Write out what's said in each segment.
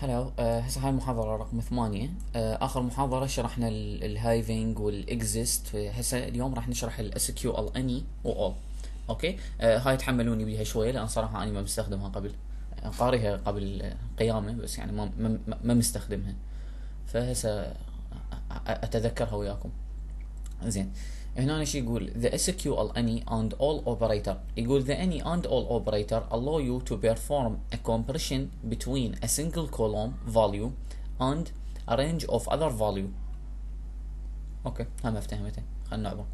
هلا آه، هسه هاي المحاضرة رقم ثمانية. آه، آخر محاضرة شرحنا ال- ال having وال exist هسه اليوم راح نشرح ال SQL any و all okay؟ آه، هاي تحملوني بيها شوية لأن صراحة أنا ما مستخدمها قبل قاريها قبل قيامة بس يعني ما ما, مستخدمها. فهسه أتذكرها وياكم. زين. هنا شي يقول the SQL any and all operator يقول the any and all operator allow you to perform a compression between a single column value and a range of other value اوكي هم افتهمته خلنا نعبر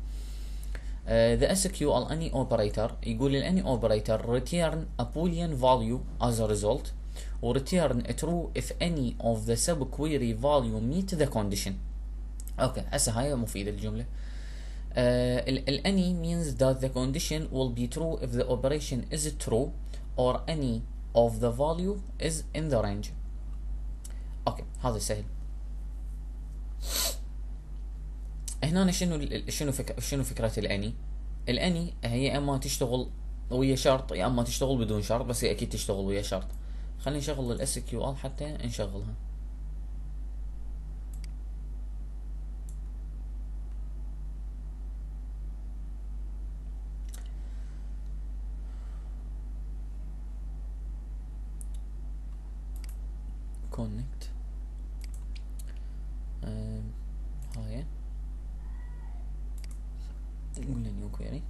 Uh, the SQL any operator يقول ال any operator return a boolean value as a result or return a true if any of the subquery value meet the condition اوكي هسه هاي مفيدة الجملة Uh, ال- ال- Any means that the condition will be true if the operation is true or any of the value is in the range. okay هذا سهل. هنا شنو شنو فك شنو فكرة ال any؟ ال any هي أما تشتغل ويا شرط يا أما تشتغل بدون شرط بس هي أكيد تشتغل ويا شرط. خلينا نشغل ال SQL حتى نشغلها. connect هاي نقول له new query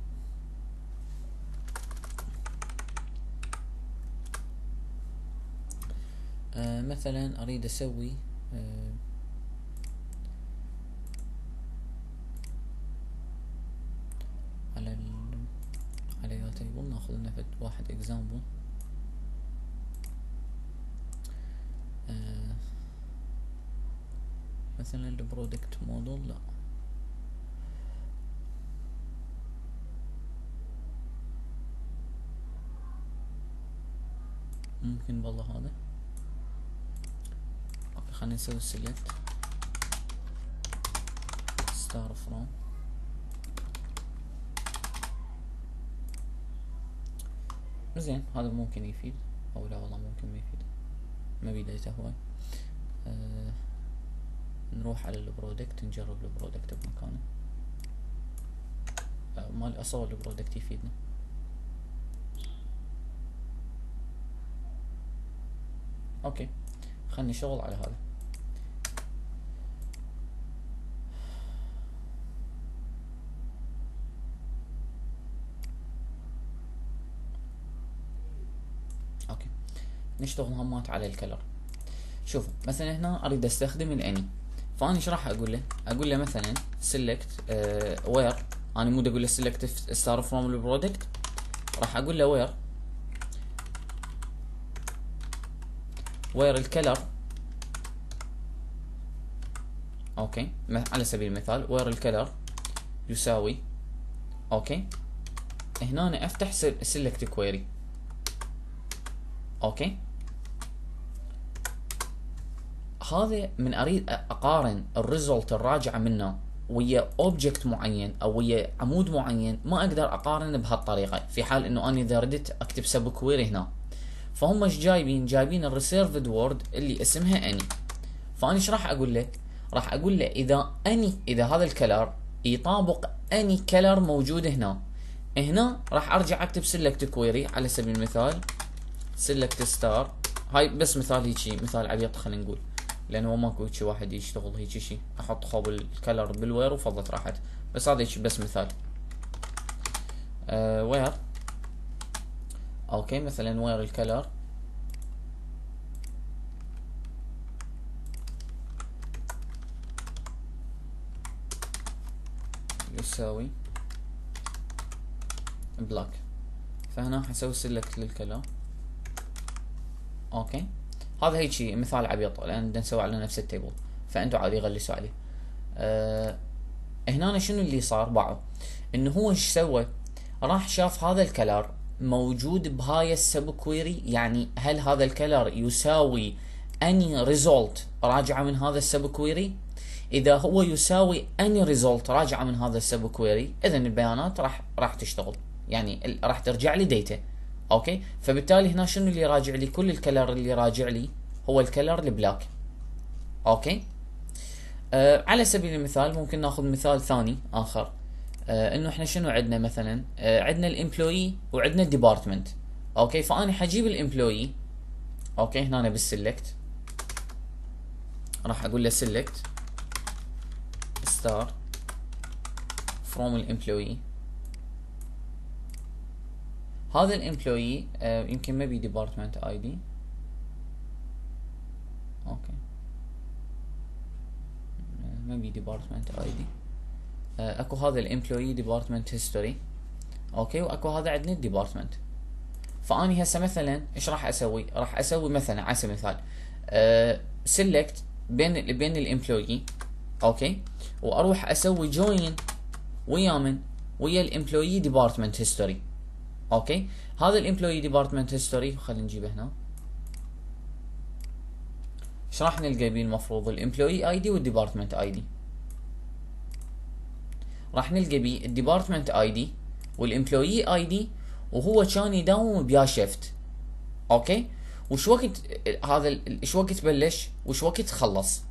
مثلا أريد أسوي آه، على ال على يا table نأخذ لنا واحد example مثلا ال product model لا. ممكن والله هذا. خلينا نسوي select star from زين هذا ممكن يفيد أو لا والله ممكن ما يفيد. ما بيديته هواي آه نروح على البرودكت نجرب البرودكت بمكانه. آه مال اصور البرودكت يفيدنا أوكي خلني شغل على هذا okay نشتغل همات على ال color. شوفوا مثلا هنا أريد أستخدم ال any فانا إيش راح أقول له؟ أقول له مثلا select where أنا مو أقول له select star from ال product راح أقول له where where ال color. okay على سبيل المثال where ال color يساوي okay. هنا أنا أفتح select query okay. هذا من أريد أقارن ال result الراجعة منه ويا object معين أو ويا عمود معين ما أقدر اقارن بهالطريقة. في حال إنه أنا إذا ردت أكتب sub query هنا. فهم إيش جايبين؟ جايبين ال reserved word اللي اسمها any فأنا إيش راح أقول له راح أقول له إذا any إذا هذا ال color يطابق any color موجود هنا. هنا راح أرجع أكتب select query على سبيل المثال. select star هاي بس مثال هيجي مثال عبيط خلينا نقول. لأنه ماكو هيجي واحد يشتغل هيجي شي. أحط خوب ال color بال where وفضت راحت. بس هذا بس مثال. آه where. okay مثلا where ال color يساوي black فهنا حسوي select لل color okay. هذا هيك مثال عبيط لأن بدنا نسوي على نفس ال table. فأنتوا عادي غلسوا عليه. أه هنا شنو اللي صار باعوا إنه هو إيش سوى؟ راح شاف هذا ال color موجود بهاي ال subquery. يعني هل هذا ال color يساوي any result راجعة من هذا ال subquery؟ إذا هو يساوي any result راجعة من هذا ال subquery اذا البيانات راح راح تشتغل. يعني راح ترجع لي data okay؟ فبالتالي هنا شنو اللي راجع لي؟ كل ال color اللي راجع لي هو ال color ال black. okay؟ آه على سبيل المثال ممكن ناخذ مثال ثاني آخر. آه إنه إحنا شنو عندنا مثلا؟ آه عندنا ال employee وعندنا ال department okay؟ فأنا حجيب ال employee okay؟ هنا بال select راح أقول له select star from ال employee هذا ال employee آه يمكن ما بي department ID. okay. ما بي department ID. أكو هذا ال employee department history okay وأكو هذا عندنا ال department فأني هسه مثلا إيش راح أسوي؟ راح أسوي مثلا على سبيل المثال select أه بين بين ال employee okay. وأروح أسوي join ويا من؟ ويا ال employee department history okay هذا ال employee department history خلينا نجيبه هنا. إيش راح نلقى بيه المفروض ال employee ID وال department ID راح نلقى بيه ال department ID وال employee ID وهو كان يداوم بيا shift okay وش وقت هذا إيش وقت بلش؟ وش وقت خلص؟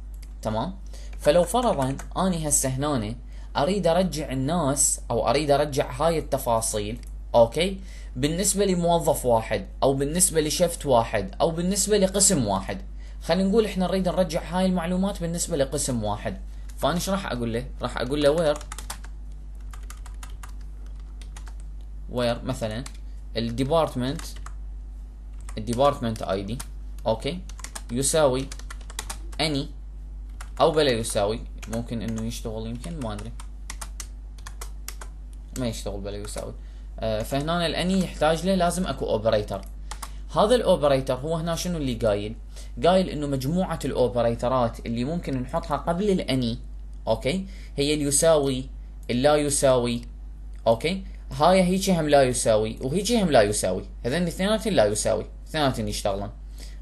تمام. فلو فرضا أني هسه هنا أريد أرجع الناس أو أريد أرجع هاي التفاصيل. okay؟ بالنسبة لموظف واحد أو بالنسبة ل shift واحد أو بالنسبة لقسم واحد. خلينا نقول إحنا نريد نرجع هاي المعلومات بالنسبة لقسم واحد. فأنا إيش راح أقول له؟ راح أقول له where where مثلا ال department ال department ID okay؟ يساوي any أو بلا يساوي ممكن إنه يشتغل يمكن ما أدري. ما يشتغل بلا يساوي. فهنا ال any يحتاج له لازم أكو operator هذا ال operator هو هنا شنو اللي قايل؟ قايل إنه مجموعة ال operatorات اللي ممكن نحطها قبل ال any okay؟ هي اليساوي اللا يساوي okay؟ هاي هيجي هم لا يساوي وهيجي هم لا يساوي. هذين اثنيناتهم لا يساوي اثنيناتهم يشتغلون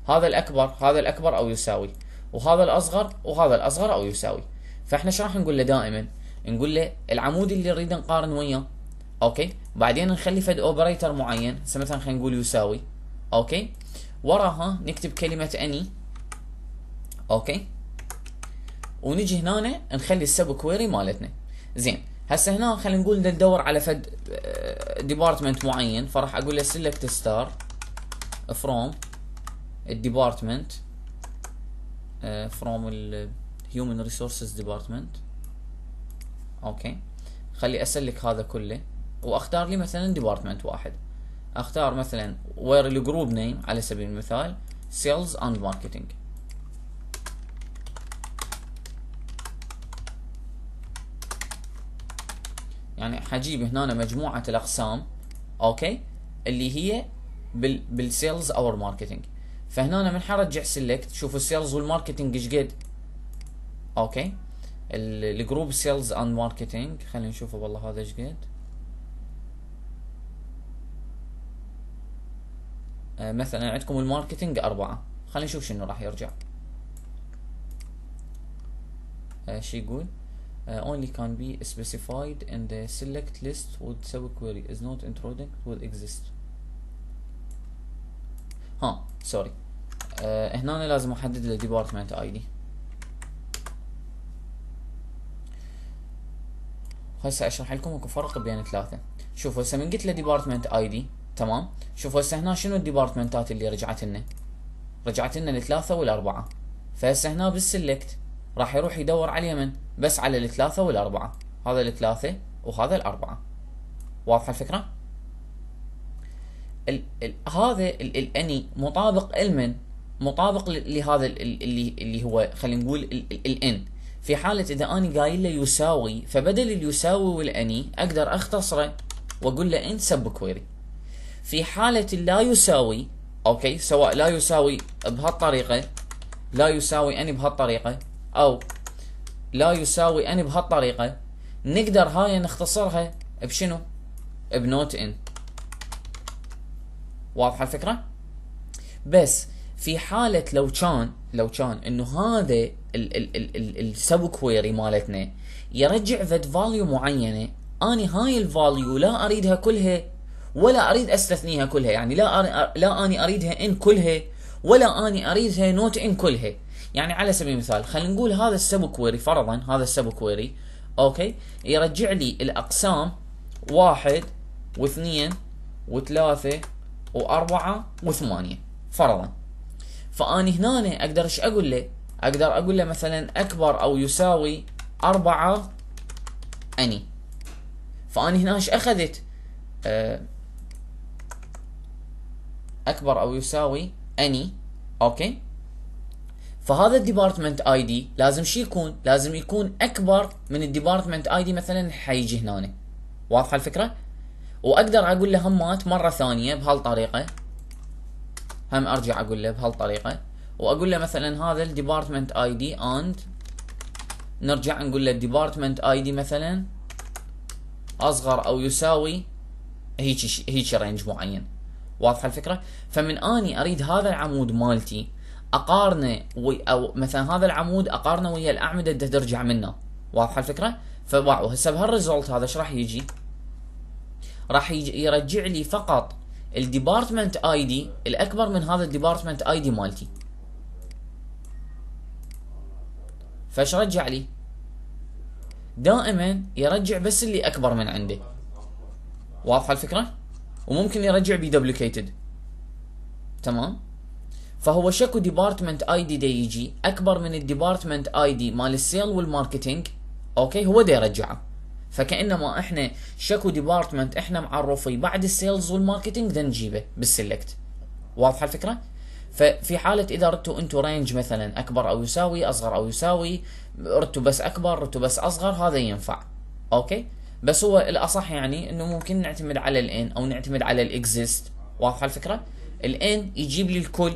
هذا الأكبر هذا الأكبر أو يساوي وهذا الأصغر وهذا الأصغر أو يساوي. فإحنا إيش راح نقول له دائما؟ نقول له العمود اللي نريد نقارن وياه okay؟ بعدين نخلي فد operator معين مثلا خلينا نقول يساوي. okay؟ وراها نكتب كلمة any okay؟ ونجي هنا نخلي ال subquery مالتنا. زين هسه هنا خلينا نقول ندور على فد department معين. فراح أقول له select star from ال department from ال human resources department okay؟ خلي أسلكت هذا كله. وأختار لي مثلا department واحد. أختار مثلا where ال group name على سبيل المثال sales and marketing يعني حجيب هنا مجموعة الأقسام okay؟ اللي هي بال بال sales أو ال marketing فهنا من حرجع select شوفوا ال sales وال marketing إيش قد؟ okay؟ ال group sales and marketing خلينا نشوفه والله هذا إيش قد؟ مثلا عندكم ال marketing أربعة. خلينا نشوف شنو راح يرجع. آه شي يقول uh, only can be specified in the select list with subquery is not introduced with exist. ها sorry uh, هنا لازم أحدد ال department ID هسه أشرح لكم أكو فرق بين ثلاثة شوفوا هسه من قلت له department ID تمام؟ شوفوا هسه هنا شنو ال departmentات اللي رجعت لنا؟ رجعت لنا الثلاثة والأربعة. فهسه هنا بال select راح يروح يدور على اليمن بس على الثلاثة والأربعة. هذا الثلاثة وهذا الأربعة. واضحة الفكرة؟ ال ال هذا ال ال any مطابق ال من مطابق لهذا اللي اللي هو خلينا نقول ال in في حالة إذا أني قايل له يساوي فبدل اليساوي وال any أقدر أختصره وأقول له in subquery في حالة لا يساوي okay سواء لا يساوي بهالطريقة لا يساوي any بهالطريقة أو لا يساوي in بهالطريقة نقدر هاي نختصرها بشنو؟ ب not in. واضحة الفكرة؟ بس في حالة لو كان لو كان إنه هذا ال subquery مالتنا يرجع فد value معينة أني هاي ال value لا أريدها كلها ولا أريد أستثنيها كلها. يعني لا لا أني أريدها in كلها ولا أني أريدها not in كلها. يعني على سبيل المثال خلينا نقول هذا ال subquery فرضا هذا ال subquery أوكي؟ يرجع لي الأقسام واحد واثنين وثلاثة وأربعة وثمانية فرضا. ف any هنا أقدر إيش أقول له؟ أقدر أقول له مثلا أكبر أو يساوي أربعة any. ف any هنا إيش أخذت؟ أه أكبر أو يساوي any أوكي فهذا ال department ID لازم شو يكون؟ لازم يكون أكبر من ال department ID مثلا حيجي هنا واضحة الفكرة؟ وأقدر أقول له همات مرة ثانية بهالطريقه هم أرجع أقول له بهالطريقه وأقول له مثلا هذا ال department ID and نرجع نقول له ال department ID مثلا أصغر أو يساوي هيك هيك range معين. واضحة الفكرة؟ فمن آني أريد هذا العمود مالتي أقارنه وي أو مثلا هذا العمود أقارنه ويا الأعمدة اللي ترجع منه. واضحة الفكرة؟ فباوعوا هسه بهال result هذا إيش راح يجي؟ راح يرجع لي فقط ال department ID الأكبر من هذا ال department ID مالتي. فإيش رجع لي؟ دائما يرجع بس اللي أكبر من عنده. واضحة الفكرة؟ وممكن يرجع ب duplicated تمام؟ فهو شكو department ID دي يجي. أكبر من ال department ID مال ال sale وال marketing. أوكي؟ هو ده يرجعه. فكأنما إحنا شكو department إحنا معرفي بعد ال sales وال marketing ده نجيبه بال select واضحة الفكرة؟ ففي حالة إذا ردتوا أنتوا range مثلا أكبر أو يساوي أصغر أو يساوي ردتوا بس أكبر ردتوا بس أصغر هذا ينفع. أوكي؟ بس هو الأصح يعني إنه ممكن نعتمد على ال in أو نعتمد على ال exist. واضحة الفكرة؟ ال in يجيب لي الكل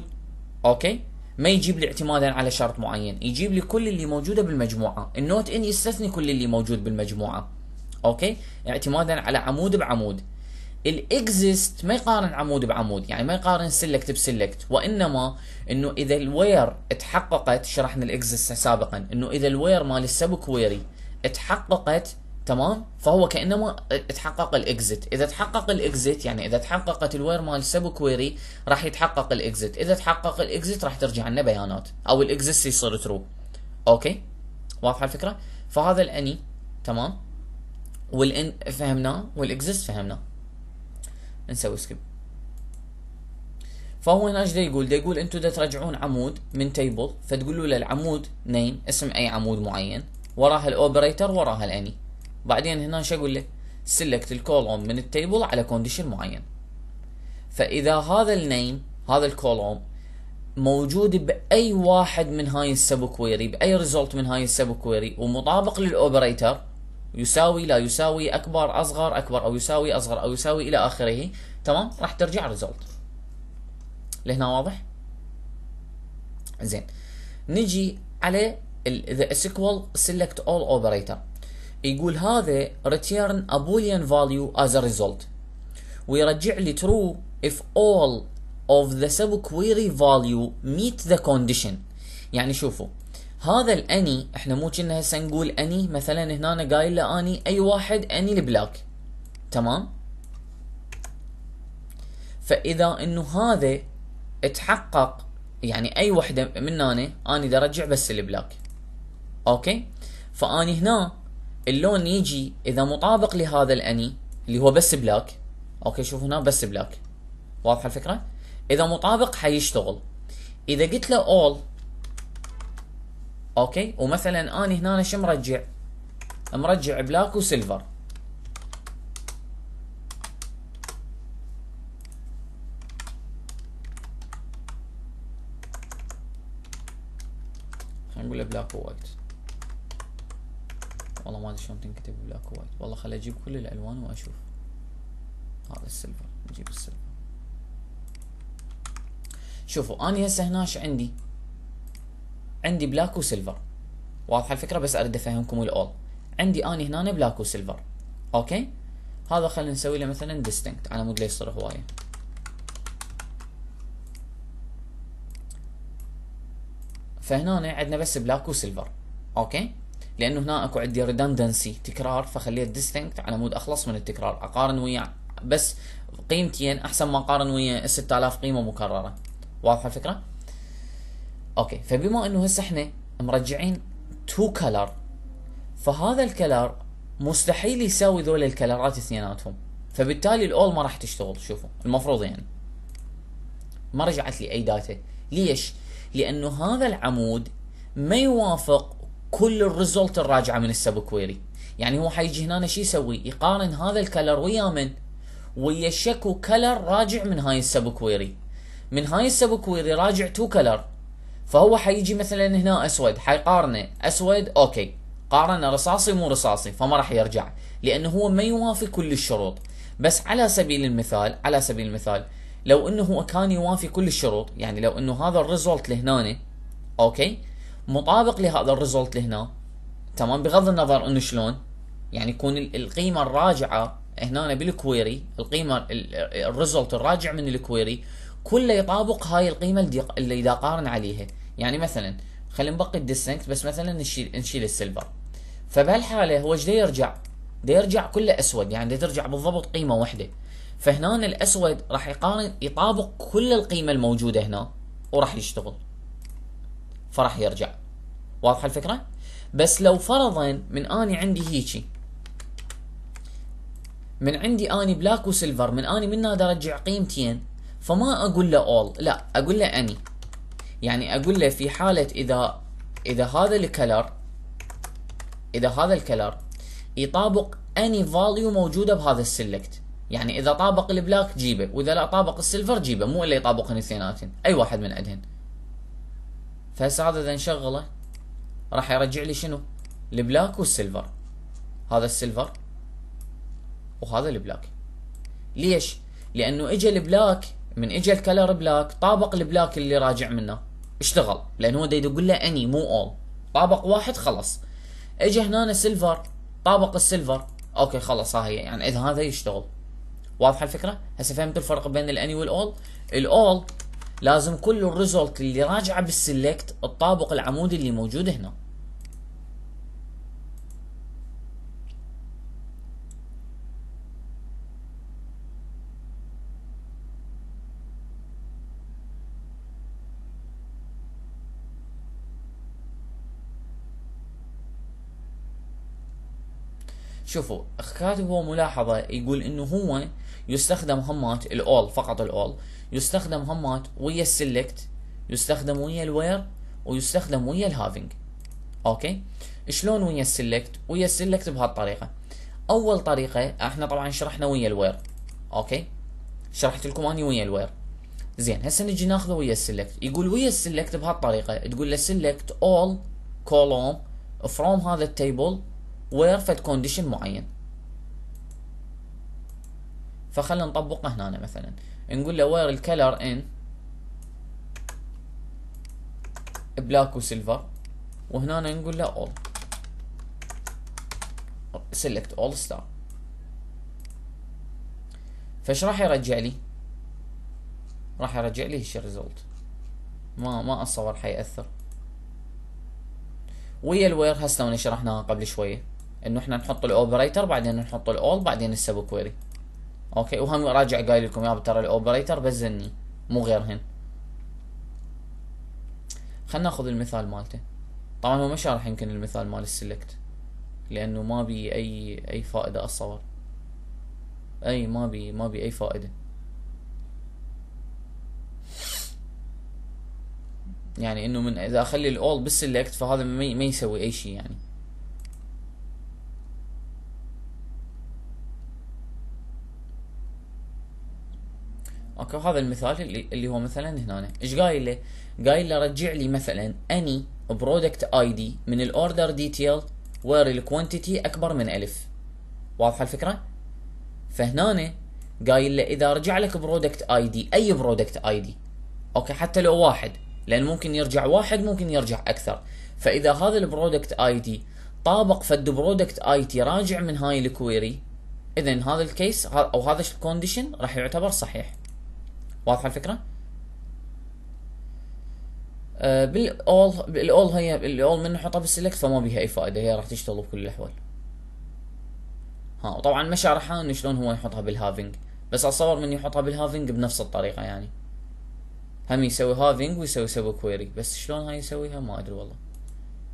أوكي؟ ما يجيب لي اعتمادا على شرط معين يجيب لي كل اللي موجودة بالمجموعة. ال not in يستثني كل اللي موجود بالمجموعة أوكي؟ اعتمادا على عمود بعمود. ال exist ما يقارن عمود بعمود يعني ما يقارن select ب select وإنما إنه إذا ال where تحققت شرحنا ال exist سابقا إنه إذا ال where مال ال subquery تحققت تمام؟ فهو كأنما تحقق ال exist. إذا تحقق ال exist يعني إذا تحققت ال where مال subquery راح يتحقق ال exist. إذا تحقق ال exist راح ترجع لنا بيانات أو ال exist يصير true أوكي؟ واضحة الفكرة؟ فهذا ال any تمام؟ وال in فهمناه وال exist فهمناه نسوي skip فهو هنا إيش يقول؟ دا يقول أنتم دا ترجعون عمود من table فتقولوا له العمود name اسم أي عمود معين وراها ال operator وراها ال any. بعدين هنا شو أقول له؟ select ال column من ال table على condition معين. فإذا هذا ال name هذا ال column موجود بأي واحد من هاي ال subquery بأي result من هاي ال subquery ومطابق لل operator يساوي لا يساوي أكبر أصغر أكبر أو يساوي أصغر أو يساوي إلى آخره. تمام؟ راح ترجع result لهنا واضح؟ زين. نجي على the SQL select all operator. يقول هذا return a boolean value as a result. ويرجع لي true if all of the subquery value meet the condition. يعني شوفوا هذا الأني إحنا مو كنا هسه نقول أني مثلا هنا قايل له أني أي واحد أني البلاك. تمام؟ فإذا إنه هذا اتحقق يعني أي وحدة من هنا أني ارجع بس ال black. أوكي؟ فأني هنا اللون يجي إذا مطابق لهذا ال any اللي هو بس black. أوكي شوف هنا بس black. واضحة الفكرة؟ إذا مطابق حيشتغل. إذا قلت له all أوكي ومثلا آني هنا شو مرجع؟ مرجع black و silver. خلينا نقول black و white. والله ما أدري شلون تنكتب black و white والله خلي أجيب كل الألوان وأشوف. هذا ال silver. نجيب ال silver. شوفوا اني هسه هنا عندي؟ عندي black و silver واضحة الفكرة؟ بس أريد أفهمكم ال all. عندي اني هنا black و silver أوكي؟ هذا خلينا نسوي له مثلا distinct على مود لا يصير هواية. فهنا عندنا بس black و silver أوكي؟ لأنه هنا أكو عندي redundancy تكرار فخليه distinct على مود أخلص من التكرار. أقارن ويا بس قيمتين أحسن ما أقارن ويا 6000 قيمة مكررة. واضحة الفكرة؟ أوكي فبما إنه هسه إحنا مرجعين two color فهذا ال color مستحيل يساوي ذول ال color ات اثنيناتهم. فبالتالي ال all ما راح تشتغل شوفوا المفروض يعني. ما رجعت لي أي data ليش؟ لأنه هذا العمود ما يوافق كل ال result الراجعة من ال subquery. يعني هو حيجي هنا شو يسوي؟ يقارن هذا ال color ويا من؟ ويا شكو color راجع من هاي ال subquery. من هاي ال subquery راجع two color. فهو حيجي مثلا هنا أسود حيقارنه. أسود أوكي. قارن رصاصي مو رصاصي فما راح يرجع. لأنه هو ما يوافي كل الشروط. بس على سبيل المثال على سبيل المثال لو إنه كان يوافي كل الشروط يعني لو إنه هذا ال result لهنا okay. مطابق لهذا ال result لهنا تمام؟ بغض النظر إنه شلون يعني يكون القيمة الراجعة هنا بال query القيمة ال result الراجع من ال query كله يطابق هاي القيمة اللي إذا قارن عليها. يعني مثلا خلينا نبقي ال distinct بس مثلا نشيل نشيل ال silver. فبهالحالة هو إيش يرجع؟ يرجع كله أسود يعني ترجع بالضبط قيمة واحدة. فهنا الأسود راح يقارن يطابق كل القيمة الموجودة هنا وراح يشتغل. فراح يرجع. واضحة الفكرة؟ بس لو فرضا من آني عندي هيجي. من عندي آني بلاك وسيلفر من آني من أرجع قيمتين فما أقول له اول لا أقول له اني يعني أقول له في حالة إذا إذا هذا ال color إذا هذا ال color يطابق any value موجودة بهذا ال select يعني إذا طابق ال black جيبه وإذا لا طابق ال silver جيبه مو إلا يطابقهن اثنيناتهم أي واحد من عندهن. فهسه هذا إذا نشغله راح يرجع لي شنو؟ البلاك والسيلفر. هذا السيلفر وهذا البلاك. ليش؟ لأنه اجى ال black من اجى ال color black طابق ال black اللي راجع منه. اشتغل لأنه هو يقول له any مو all طابق واحد خلص اجى هنا silver طابق ال silver. okay خلص ها هي. يعني إذا هذا يشتغل. واضحة الفكرة؟ هسه فهمت الفرق بين الاني والاول الأول لازم كل الريزولت اللي راجعة بال select الطابق العمودي اللي موجود هنا. شوفوا كاتب هو ملاحظة يقول إنه هو يستخدم همات ال all فقط ال all. يستخدم همات ويا ال select يستخدم ويا ال where ويستخدم ويا ال having. okay؟ شلون ويا ال select؟ ويا ال select بهالطريقة. أول طريقة إحنا طبعا شرحنا ويا ال where. okay؟ شرحت لكم أني ويا ال where. زين هسه نجي ناخذه ويا ال select. يقول ويا ال select بهالطريقة. تقول له select all column from هذا ال table where فد condition معين. فخلنا نطبقه هنا مثلا. نقول له where ال color in black و silver وهنا نقول له all. Select all star. فايش راح يرجع لي؟ راح يرجع لي هالشي result ما ما أتصور حيأثر. ويا ال where هسه شرحناها قبل شوية. إنه إحنا نحط ال operator بعدين نحط ال all بعدين ال subquery okay وهم راجع قايل لكم يا ترى ال operator بس ذني مو غيرهن خلينا ناخذ المثال مالته. طبعا هو ما شارح يمكن المثال مال ال select لأنه ما بي أي أي فائدة اتصور أي ما بي ما بي أي فائدة. يعني إنه من إذا أخلي ال all بال select فهذا ما يسوي أي شيء يعني. okay هذا المثال اللي, اللي هو مثلا هنا. إيش قايل له؟ قايل له رجع لي مثلا any product ID من ال order detail where ال quantity أكبر من ألف. واضحة الفكرة؟ فهنا قايل له إذا رجع لك product ID أي product ID okay حتى لو واحد لأن ممكن يرجع واحد ممكن يرجع أكثر. فإذا هذا ال product ID طابق فد product ID راجع من هاي ال query اذا هذا ال case أو هذا ال condition راح يعتبر صحيح. واضحة الفكرة؟ آه بالاول بالاول هي الأول من نحطها بالسلكت فما بيها أي فائدة هي راح تشتغل بكل الأحوال. ها وطبعا ما شارحها انه شلون هو يحطها بال having بس أتصور من يحطها بال having بنفس الطريقة يعني. هم يسوي having ويسوي يسوي query بس شلون هاي يسويها؟ ما أدري والله.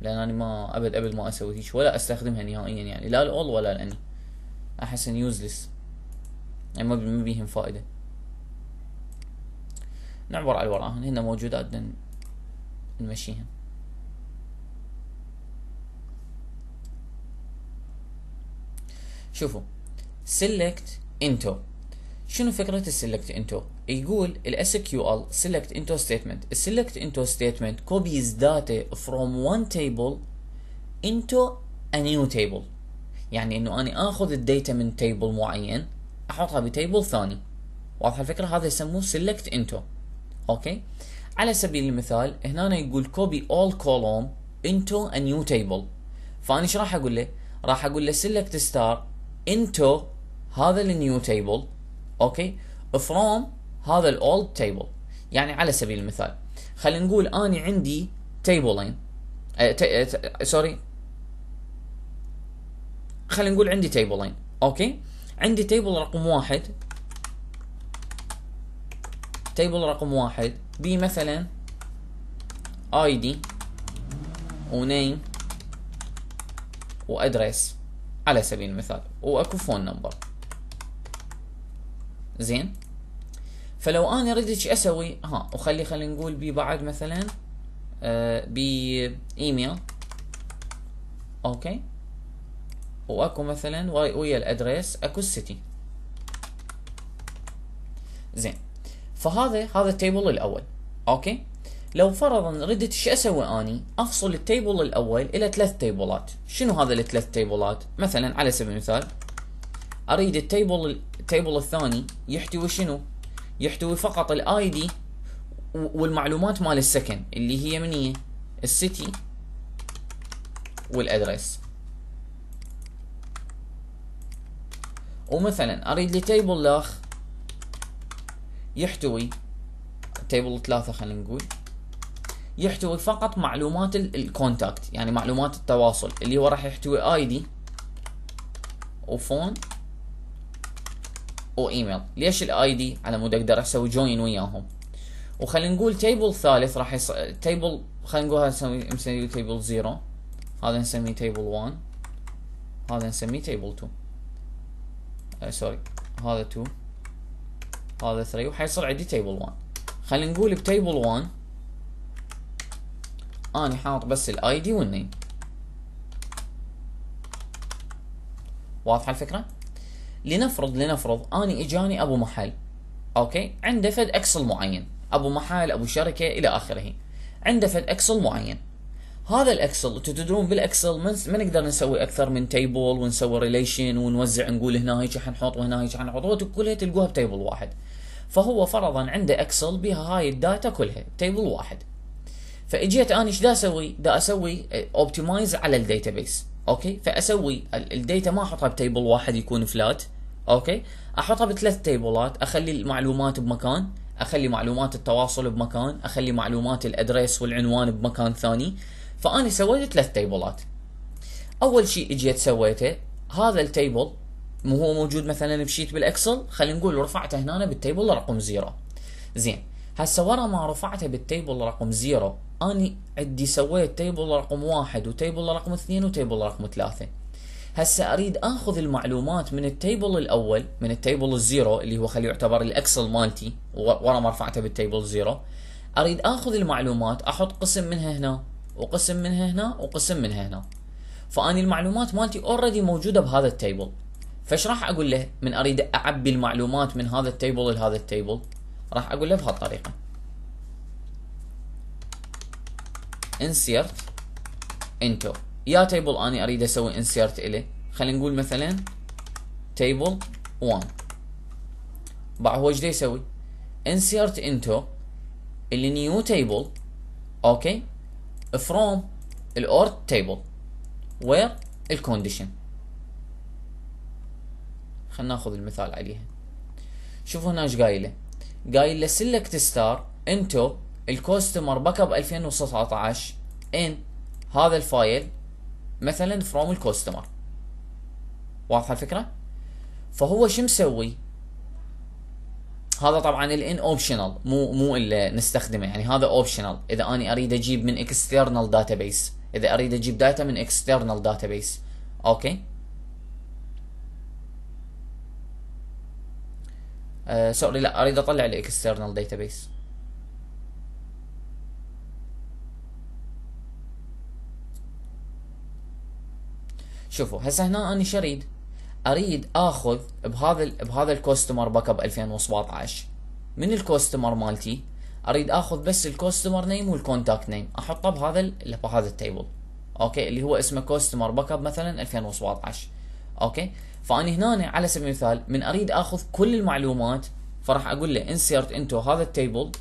لأن أنا ما ابد أبد ما أسوي هيك ولا أستخدمها نهائيا يعني لا ال all ولا ال any أحس إن useless يعني ما بيهم فائدة. نعبر على وراهن هن موجودات نمشيهن. شوفوا select into. شنو فكرة ال select into؟ يقول ال SQL select into statement. ال select into statement copies data from one table into a new table. يعني إنه أنا آخذ ال data من table معين أحطها ب table ثاني. واضحة الفكرة؟ هذا يسموه select into. okay؟ على سبيل المثال هنا يقول copy all column into a new table. فأنا إيش راح أقول له؟ راح أقول له select star into هذا ال new table okay؟ from هذا ال old table يعني على سبيل المثال. خلينا نقول اني عندي تيبلين sorry خلينا نقول عندي تيبلين okay؟ عندي table رقم واحد. table رقم واحد. بي مثلا ID و name و address على سبيل المثال. وأكو phone number زين؟ فلو أنا ردت إيش أسوي؟ ها وخلي خلينا نقول بي بعد مثلا آه بي email okay. وأكو مثلا ويا ال address. أكو ال city. زين. فهذا هذا ال table الأول. okay؟ لو فرضا ردت إيش أسوي أني؟ أفصل ال table الأول إلى ثلاث تيبلات. شنو هذا الثلاث تيبلات؟ مثلا على سبيل المثال أريد ال table ال table الثاني يحتوي شنو؟ يحتوي فقط ال ID والمعلومات مال السكن اللي هي من هي؟ ال city وال address ومثلا أريد لي table لاخ يحتوي table ثلاثة خلينا نقول. يحتوي فقط معلومات ال contact يعني معلومات التواصل اللي هو راح يحتوي ID و phone و email ليش ال ID على مود أقدر أسوي join وياهم. وخلينا نقول table ثالث راح يص... table خلينا نقول هذا نسميه table 0 هذا نسميه تيبل 1 هذا نسميه تيبل 2 آه سوري هذا 2 هذا 3 وحيصير عندي table 1 خلينا نقول ب table 1 اني حاط بس ال ID وال name واضحة الفكرة؟ لنفرض لنفرض اني إجاني أبو محل. أوكي؟ عنده فد Excel معين. أبو محل أبو شركة إلى آخره. عنده فد Excel معين. هذا ال Excel أنتم تدرون بال Excel ما نقدر نسوي أكثر من table ونسوي relation ونوزع نقول هنا هيك حنحط وهنا هيك حنحط كلها تلقوها ب table واحد. فهو فرضا عنده Excel بها هاي ال data كلها table واحد. فإجيت أنا إيش دا أسوي؟ دا أسوي optimize على ال database okay؟ فأسوي ال data ما أحطها ب table واحد يكون flat okay؟ أحطها بثلاث table ات أخلي المعلومات بمكان أخلي معلومات التواصل بمكان أخلي معلومات ال address والعنوان بمكان ثاني. فاني سويت ثلاث table ات أول شيء إجيت سويته هذا ال table مو هو موجود مثلا ب sheet بال Excel؟ خلينا نقول رفعته هنا بال table رقم zero. زين. هسه ورا ما رفعته بال table رقم zero أني عندي سويت table رقم واحد و table رقم اثنين و table رقم ثلاثة. هسه أريد آخذ المعلومات من ال table الأول من ال table ال zero اللي هو خليه يعتبر ال Excel مالتي ورا ما رفعته بال table zero. أريد آخذ المعلومات أحط قسم منها هنا وقسم منها هنا وقسم منها هنا. فأني المعلومات مالتي already موجودة بهذا ال table. فايش راح أقول له؟ من أريد أعبي المعلومات من هذا ال table لهذا ال table. راح أقول له بهالطريقه insert into. يا table أني أريد أسوي insert إليه. خلينا نقول مثلا table 1 بعد هو إيش يسوي؟ insert into new table. okay؟ from ال old table. where ال condition خلينا ناخذ المثال عليها. شوفوا هنا إيش قايله. قايل له select star into ال customer backup 2019 in هذا ال file مثلا from ال customer واضحة الفكرة؟ فهو شو مسوي؟ هذا طبعا ال in optional مو مو اللي نستخدمه. يعني هذا optional إذا اني أريد أجيب من external database إذا أريد أجيب data من external database okay؟ آه sorry لا أريد أطلع ال external database شوفوا هسه هنا أني شريد. أريد آخذ بهذا بهذا ال customer backup 2017 من ال customer مالتي؟ أريد آخذ بس ال customer name وال contact name أحطه بهذا بهذا ال table okay اللي هو اسمه customer backup مثلا 2017 okay؟ فأني هنا على سبيل المثال من أريد أخذ كل المعلومات فراح أقول له insert into هذا ال table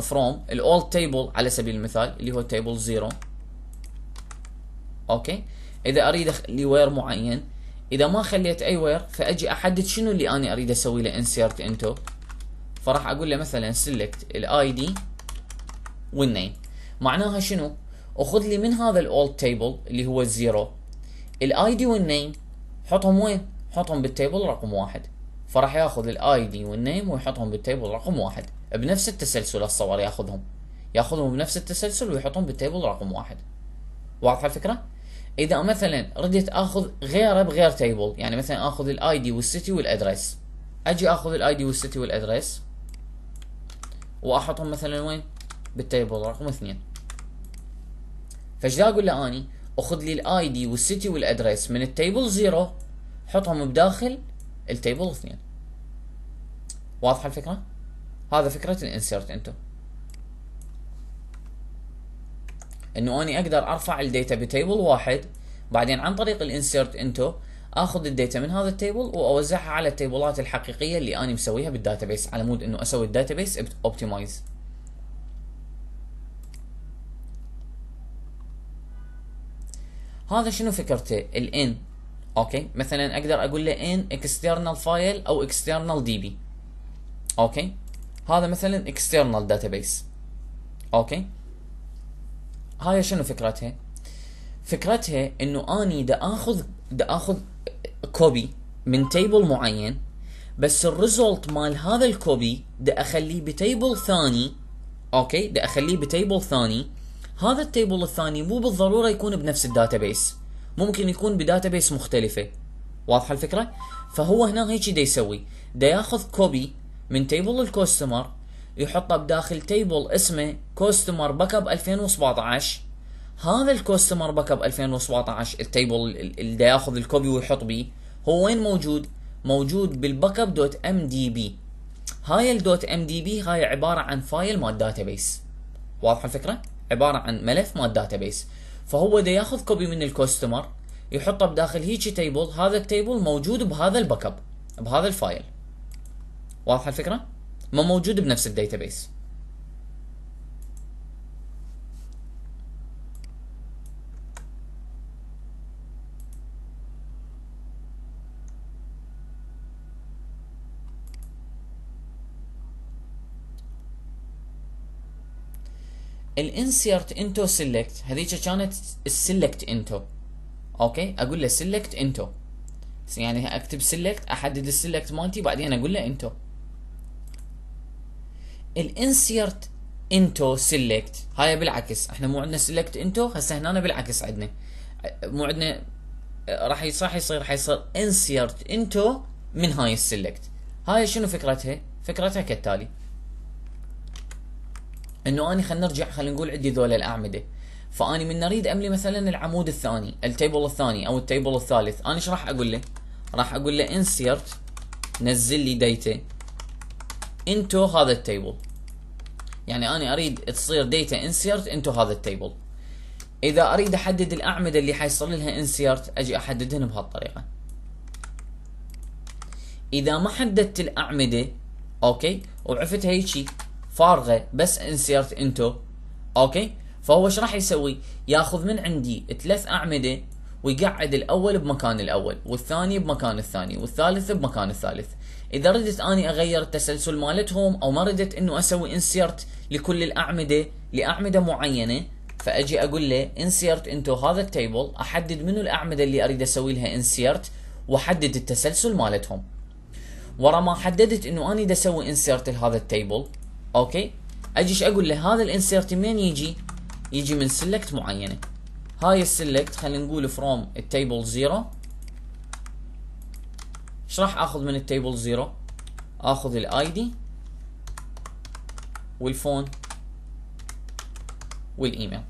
from ال old table على سبيل المثال اللي هو table 0 okay؟ إذا أريد اخلي where معين. إذا ما خليت أي where فأجي أحدد شنو اللي أنا أريد أسوي له insert into. فراح أقول له مثلا select ال ID وال name معناها شنو؟ أخذ لي من هذا ال old table اللي هو ال zero ال ID وال name حطهم وين؟ حطهم بال table رقم واحد. فراح ياخذ ال ID وال name ويحطهم بال table رقم واحد. بنفس التسلسل الصور ياخذهم. ياخذهم بنفس التسلسل ويحطهم بال table رقم واحد. واضحة الفكرة؟ إذا مثلا رديت آخذ غيره بغير table يعني مثلا آخذ ال ID وال city وال address أجي آخذ ال ID وال city وال address وأحطهم مثلا وين؟ بال table رقم اثنين. فايش أقول له اني اخذ لي ال ID وال city وال address من ال table zero حطهم بداخل ال table اثنين. واضحة الفكرة؟ هذا فكرة ال insert into. انه أني أقدر أرفع ال data ب table واحد بعدين عن طريق ال insert into آخذ ال data من هذا ال table وأوزعها على ال table ات الحقيقية اللي أنا مسويها بال database على مود إنه أسوي ال database optimize هذا شنو فكرته؟ ال in okay؟ مثلا أقدر أقول له in external file أو external DB okay؟ هذا مثلا external database okay؟ هاي شنو فكرتها؟ فكرتها إنه أني دا اخذ دا آخذ copy من table معين بس ال result مال هذا ال copy دا أخليه ب table ثاني. okay؟ دا أخليه ب table ثاني. هذا ال table الثاني مو بالضرورة يكون بنفس ال database. ممكن يكون ب database مختلفة. واضحة الفكرة؟ فهو هنا هيك دا يسوي. دا ياخذ copy من table ال customer يحطه بداخل table اسمه customer backup 2017 هذا ال customer backup 2017 ال table اللي دا ياخذ ال copy ويحط بيه هو وين موجود؟ موجود بال backup dot MDB. هاي ال dot MDB هاي عبارة عن file مال database. واضحة الفكرة؟ عبارة عن ملف مال database فهو دا ياخذ copy من ال customer يحطه بداخل هيجي table هذا التيبل موجود بهذا ال backup بهذا ال file. واضحة الفكرة؟ ما موجود بنفس ال database ال insert into select هذيك كانت ال select into okay؟ أقول له select into يعني أكتب select أحدد ال select مالتي بعدين أقول له into ال insert into select هاي بالعكس. إحنا مو عندنا select into هسه هنا بالعكس عندنا. مو عندنا راح يصح يصير راح يصير insert into من هاي ال select هاي شنو فكرتها؟ فكرتها كالتالي. إنه أني خلينا نرجع خلينا نقول عندي ذول الأعمدة. فأني من اريد أملي مثلا العمود الثاني ال table الثاني أو ال table الثالث. أنا إيش راح أقول له؟ راح أقول له insert نزل لي data into هذا ال table. يعني أنا أريد تصير data insert into هذا ال table. إذا أريد أحدد الأعمدة اللي حيصل لها insert أجي أحددهن بهالطريقة. إذا ما حددت الأعمدة okay وعفت هيجي. فارغة بس insert into okay؟ فهو إيش راح يسوي؟ ياخذ من عندي ثلاث أعمدة ويقعد الأول بمكان الأول والثاني بمكان الثاني والثالث بمكان الثالث. إذا ردت أني أغير التسلسل مالتهم أو ما ردت إنه أسوي insert لكل الأعمدة لأعمدة معينة فأجي أقول له insert into هذا ال table أحدد منو الأعمدة اللي أريد أسوي لها insert وأحدد التسلسل مالتهم. ورا ما حددت إنه أني دا أسوي insert لهذا ال table okay؟ اجيش أقول له؟ هذا ال insert من يجي؟ يجي من select معينة. هاي ال select خلينا نقول from ال table zero إيش راح آخذ من ال table zero آخذ ال ID وال phone والإيميل.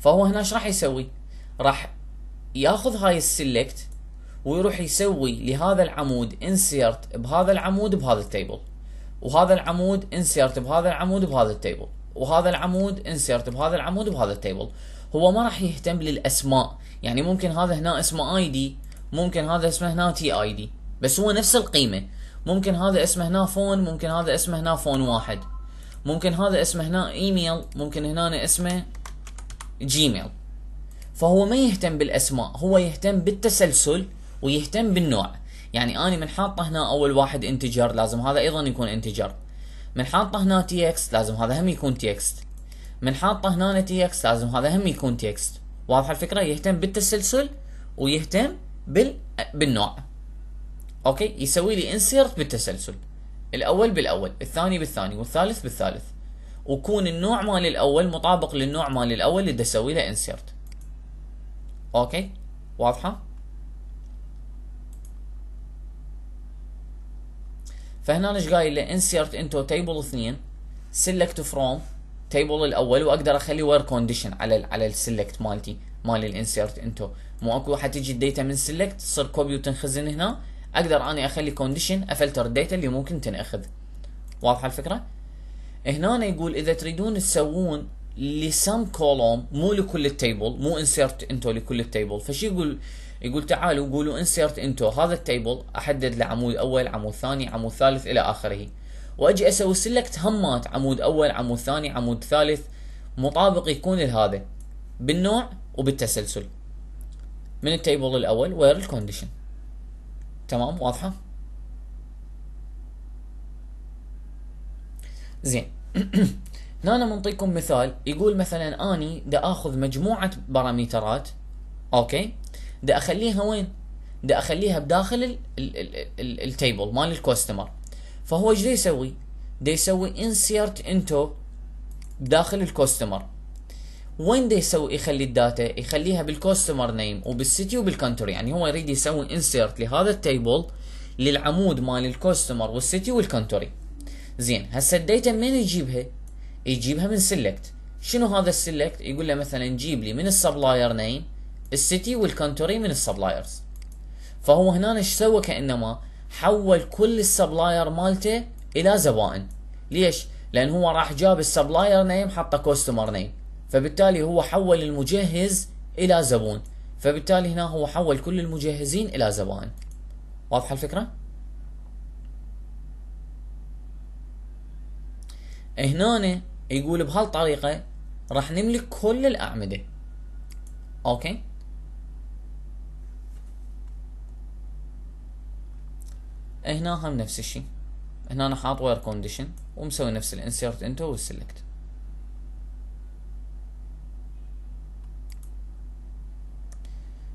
فهو هنا إيش راح يسوي؟ راح ياخذ هاي ال select ويروح يسوي لهذا العمود insert بهذا العمود بهذا ال table وهذا العمود insert بهذا العمود بهذا ال table وهذا العمود insert بهذا العمود بهذا ال table هو ما راح يهتم للأسماء. يعني ممكن هذا هنا اسمه ID ممكن هذا اسمه هنا TID بس هو نفس القيمة. ممكن هذا اسمه هنا phone ممكن هذا اسمه هنا phone واحد. ممكن هذا اسمه هنا ايميل ممكن هنا اسمه Gmail فهو ما يهتم بالأسماء هو يهتم بالتسلسل ويهتم بالنوع. يعني أني من حاطه هنا أول واحد integer لازم هذا أيضا يكون integer. من حاطه هنا تي إكس لازم هذا هم يكون تي إكس من حاطه هنا تي إكس لازم هذا هم يكون تي إكس واضحه الفكرة؟ يهتم بالتسلسل ويهتم بال... بالنوع. okay؟ يسوي لي insert بالتسلسل. الأول بالأول الثاني بالثاني والثالث بالثالث. وكون النوع مال الأول مطابق للنوع مال الأول اللي أسوي له insert okay؟ واضحة؟ فهنا إيش قايل له insert into table اثنين select from table الأول وأقدر أخلي where condition على ال على ال select مالتي مال ال insert into مو أكو حتيجي ال data من select تصير copy وتنخزن هنا. أقدر اني أخلي condition أفلتر ال data اللي ممكن تنأخذ. واضحة الفكرة؟ هنا يقول إذا تريدون تسوون ل some column مو لكل ال table مو insert into لكل ال table فشي يقول يقول تعالوا قولوا insert into هذا ال table أحدد له عمود أول عمود ثاني عمود ثالث إلى آخره. وأجي أسوي select همات عمود أول عمود ثاني عمود ثالث. مطابق يكون لهذا بالنوع وبالتسلسل. من ال table الأول؟ where ال condition تمام واضحة؟ زين. هنا بنعطيكم مثال يقول مثلا أني دا آخذ مجموعة باراميترات. okay. دا اخليها وين؟ دا اخليها بداخل ال table مال ال customer فهو إيش يسوي؟ دا يسوي insert into داخل ال customer وين دا يسوي؟ يخلي الداتا يخليها بالكوستمر نيم وبالسيتي وبالكونتري يعني هو يريد يسوي insert لهذا ال table للعمود مال ال customer وال city وال country زين هسه ال data من يجيبها؟ يجيبها من select شنو هذا ال select يقول له مثلا جيب لي من السبلاير نيم السيتي والكونتري من السبلايرز. فهو هنا إيش سوى كأنما حول كل ال supplier مالته إلى زبائن. ليش؟ لأن هو راح جاب ال supplier name حطه customer name. فبالتالي هو حول المجهز إلى زبون. فبالتالي هنا هو حول كل المجهزين إلى زبائن. واضحة الفكرة؟ هنا يقول بهالطريقة راح نملك كل الأعمدة. okay؟ هنا هم نفس الشيء. هنا أنا حاط where condition ومسوي نفس ال insert into وال select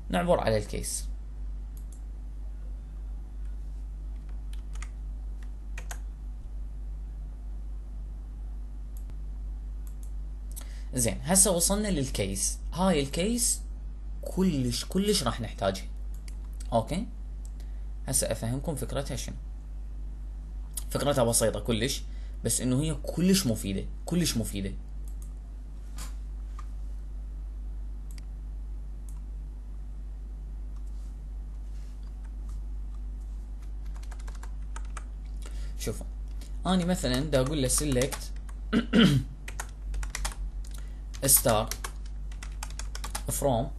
نعبر على ال case. زين هسه وصلنا لل case. هاي ال case كلش كلش راح نحتاجها. okay؟ هسه أفهمكم فكرتها شنو. فكرتها بسيطة كلش بس إنه هي كلش مفيدة كلش مفيدة. شوفوا اني مثلا دا أقول له select star from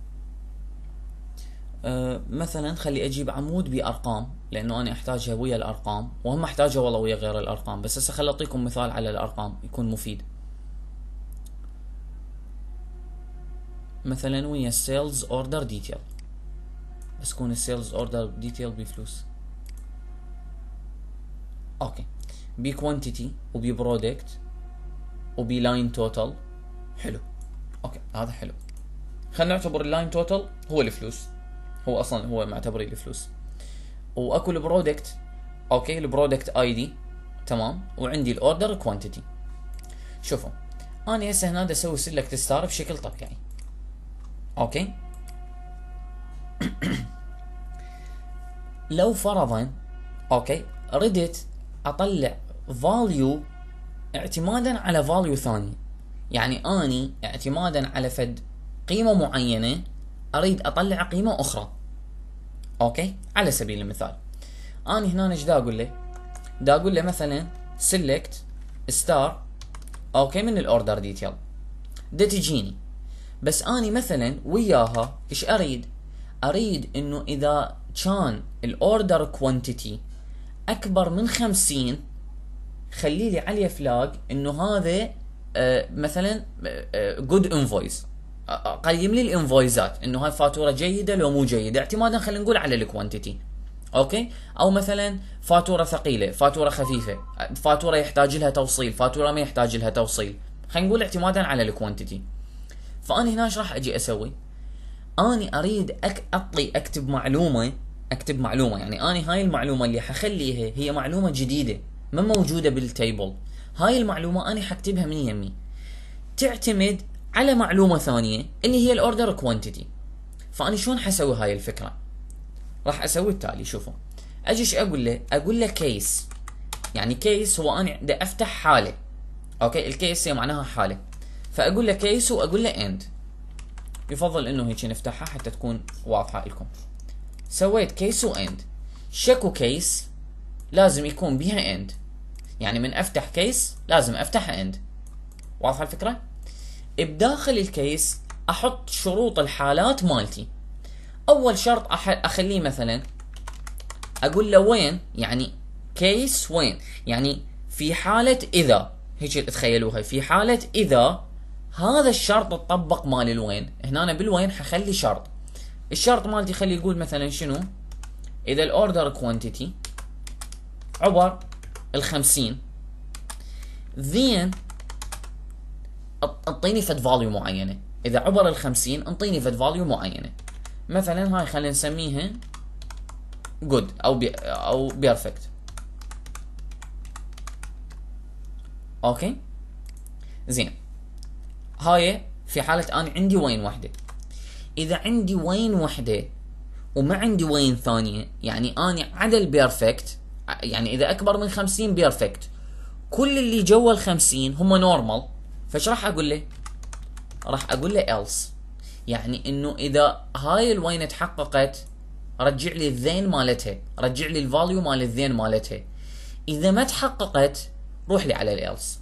مثلا خلي أجيب عمود بأرقام لأنه أنا أحتاجها ويا الأرقام وهم أحتاجها والله ويا غير الأرقام بس هسه خلي أعطيكم مثال على الأرقام يكون مفيد. مثلا ويا ال sales order detail بس يكون ال sales order detail بفلوس. okay. ب quantity وب product وب line total حلو. okay هذا حلو. خلينا نعتبر ال line total هو الفلوس. هو أصلا هو معتبر الفلوس وأكو ال product okay ال product ID تمام وعندي ال order quantity شوفوا أنا هسه هنا أسوي select star بشكل طبيعي. okay؟ لو فرضا okay ردت أطلع value اعتمادا على value ثاني. يعني أني اعتمادا على فد قيمة معينة أريد أطلع قيمة أخرى. okay؟ على سبيل المثال. اني هنا إيش دا أقول له دا أقول له مثلا select star okay؟ من ال order detail دا تجيني. بس اني مثلا وياها إيش أريد؟ أريد إنه إذا كان ال order quantity أكبر من خمسين خلي لي عليه flag إنه هذا آه مثلا good آه invoice قيم لي ال invoiceات إنه هاي فاتورة جيدة لو مو جيدة. اعتمادا خلينا نقول على ال quantity. okay؟ أو مثلا فاتورة ثقيلة فاتورة خفيفة. فاتورة يحتاج لها توصيل فاتورة ما يحتاج لها توصيل. خلينا نقول اعتمادا على ال quantity. فأنا هنا إيش راح أجي أسوي؟ أني أريد أك اطلي أكتب معلومة أكتب معلومة. يعني أني هاي المعلومة اللي حخليها هي معلومة جديدة ما موجودة بال table هاي المعلومة أني حكتبها من يمي. تعتمد على معلومة ثانية اللي هي ال order quantity فأنا شلون حسوي هاي الفكرة؟ راح أسوي التالي شوفوا. أجي إيش أقول له؟ أقول له case يعني case هو أنا بدي أفتح حالة. okay؟ ال case هي معناها حالة. فأقول له كيس وأقول له اند يفضل إنه هيك نفتحها حتى تكون واضحة لكم. سويت case و end شكو case لازم يكون بيها end يعني من أفتح case لازم افتح end واضحة الفكرة؟ بداخل ال case أحط شروط الحالات مالتي. أول شرط أخليه مثلا أقول له when؟ يعني case when؟ يعني في حالة إذا. هيك تخيلوها في حالة إذا هذا الشرط تطبق مال ال when. هنا أنا بال when حخلي شرط. الشرط مالتي خلي يقول مثلا شنو؟ إذا ال order quantity عبر الخمسين. then أعطيني فد value معينة. إذا عبر الخمسين انطيني فد value معينة. مثلا هاي خلينا نسميها good أو B أو perfect okay؟ زين. هاي في حالة أنا عندي when وحدة. إذا عندي when وحدة وما عندي when ثانية يعني اني عدا ال perfect يعني إذا أكبر من خمسين perfect كل اللي جوا الخمسين هم normal فايش راح أقول له راح أقول له else. يعني إنه إذا هاي ال when تحققت رجع لي ال then مالتها رجع لي ال value مال ال then مالتها. إذا ما تحققت روح لي على ال else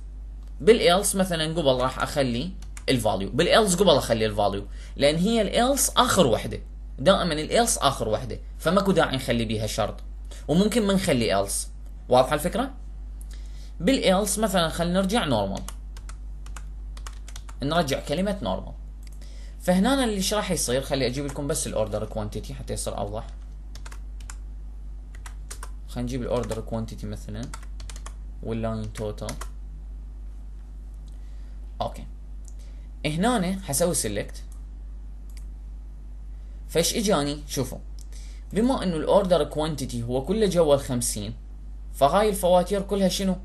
بال else مثلا قبل راح أخلي ال value بال else قبل أخلي ال value لأن هي ال else آخر وحدة. دائما ال else آخر وحدة. فماكو داعي نخلي بيها شرط. وممكن ما نخلي else واضحة الفكرة؟ بال else مثلا خلينا نرجع normal نرجع كلمة normal فهنا اللي إيش راح يصير؟ خلي أجيب لكم بس ال order quantity حتى يصير أوضح. خلينا نجيب ال order quantity مثلا. وال line total okay. هنا حسوي select فإيش إجاني؟ شوفوا. بما إنه ال order quantity هو كله جوا ال 50 فهاي الفواتير كلها شنو؟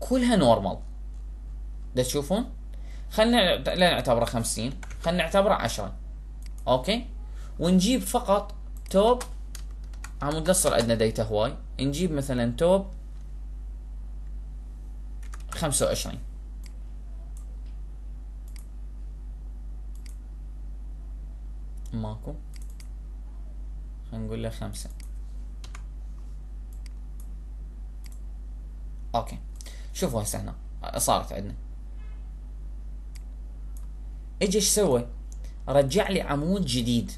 كلها normal ده تشوفون؟ خلينا لا نعتبره 50 خلينا نعتبره 10 okay؟ ونجيب فقط top عمود قصر عندنا data هواي. نجيب مثلا top 25 ماكو. خلينا نقول له خمسة. أوكي. شوفوا هسه هنا صارت عندنا. اجى إيش سوى؟ رجع لي عمود جديد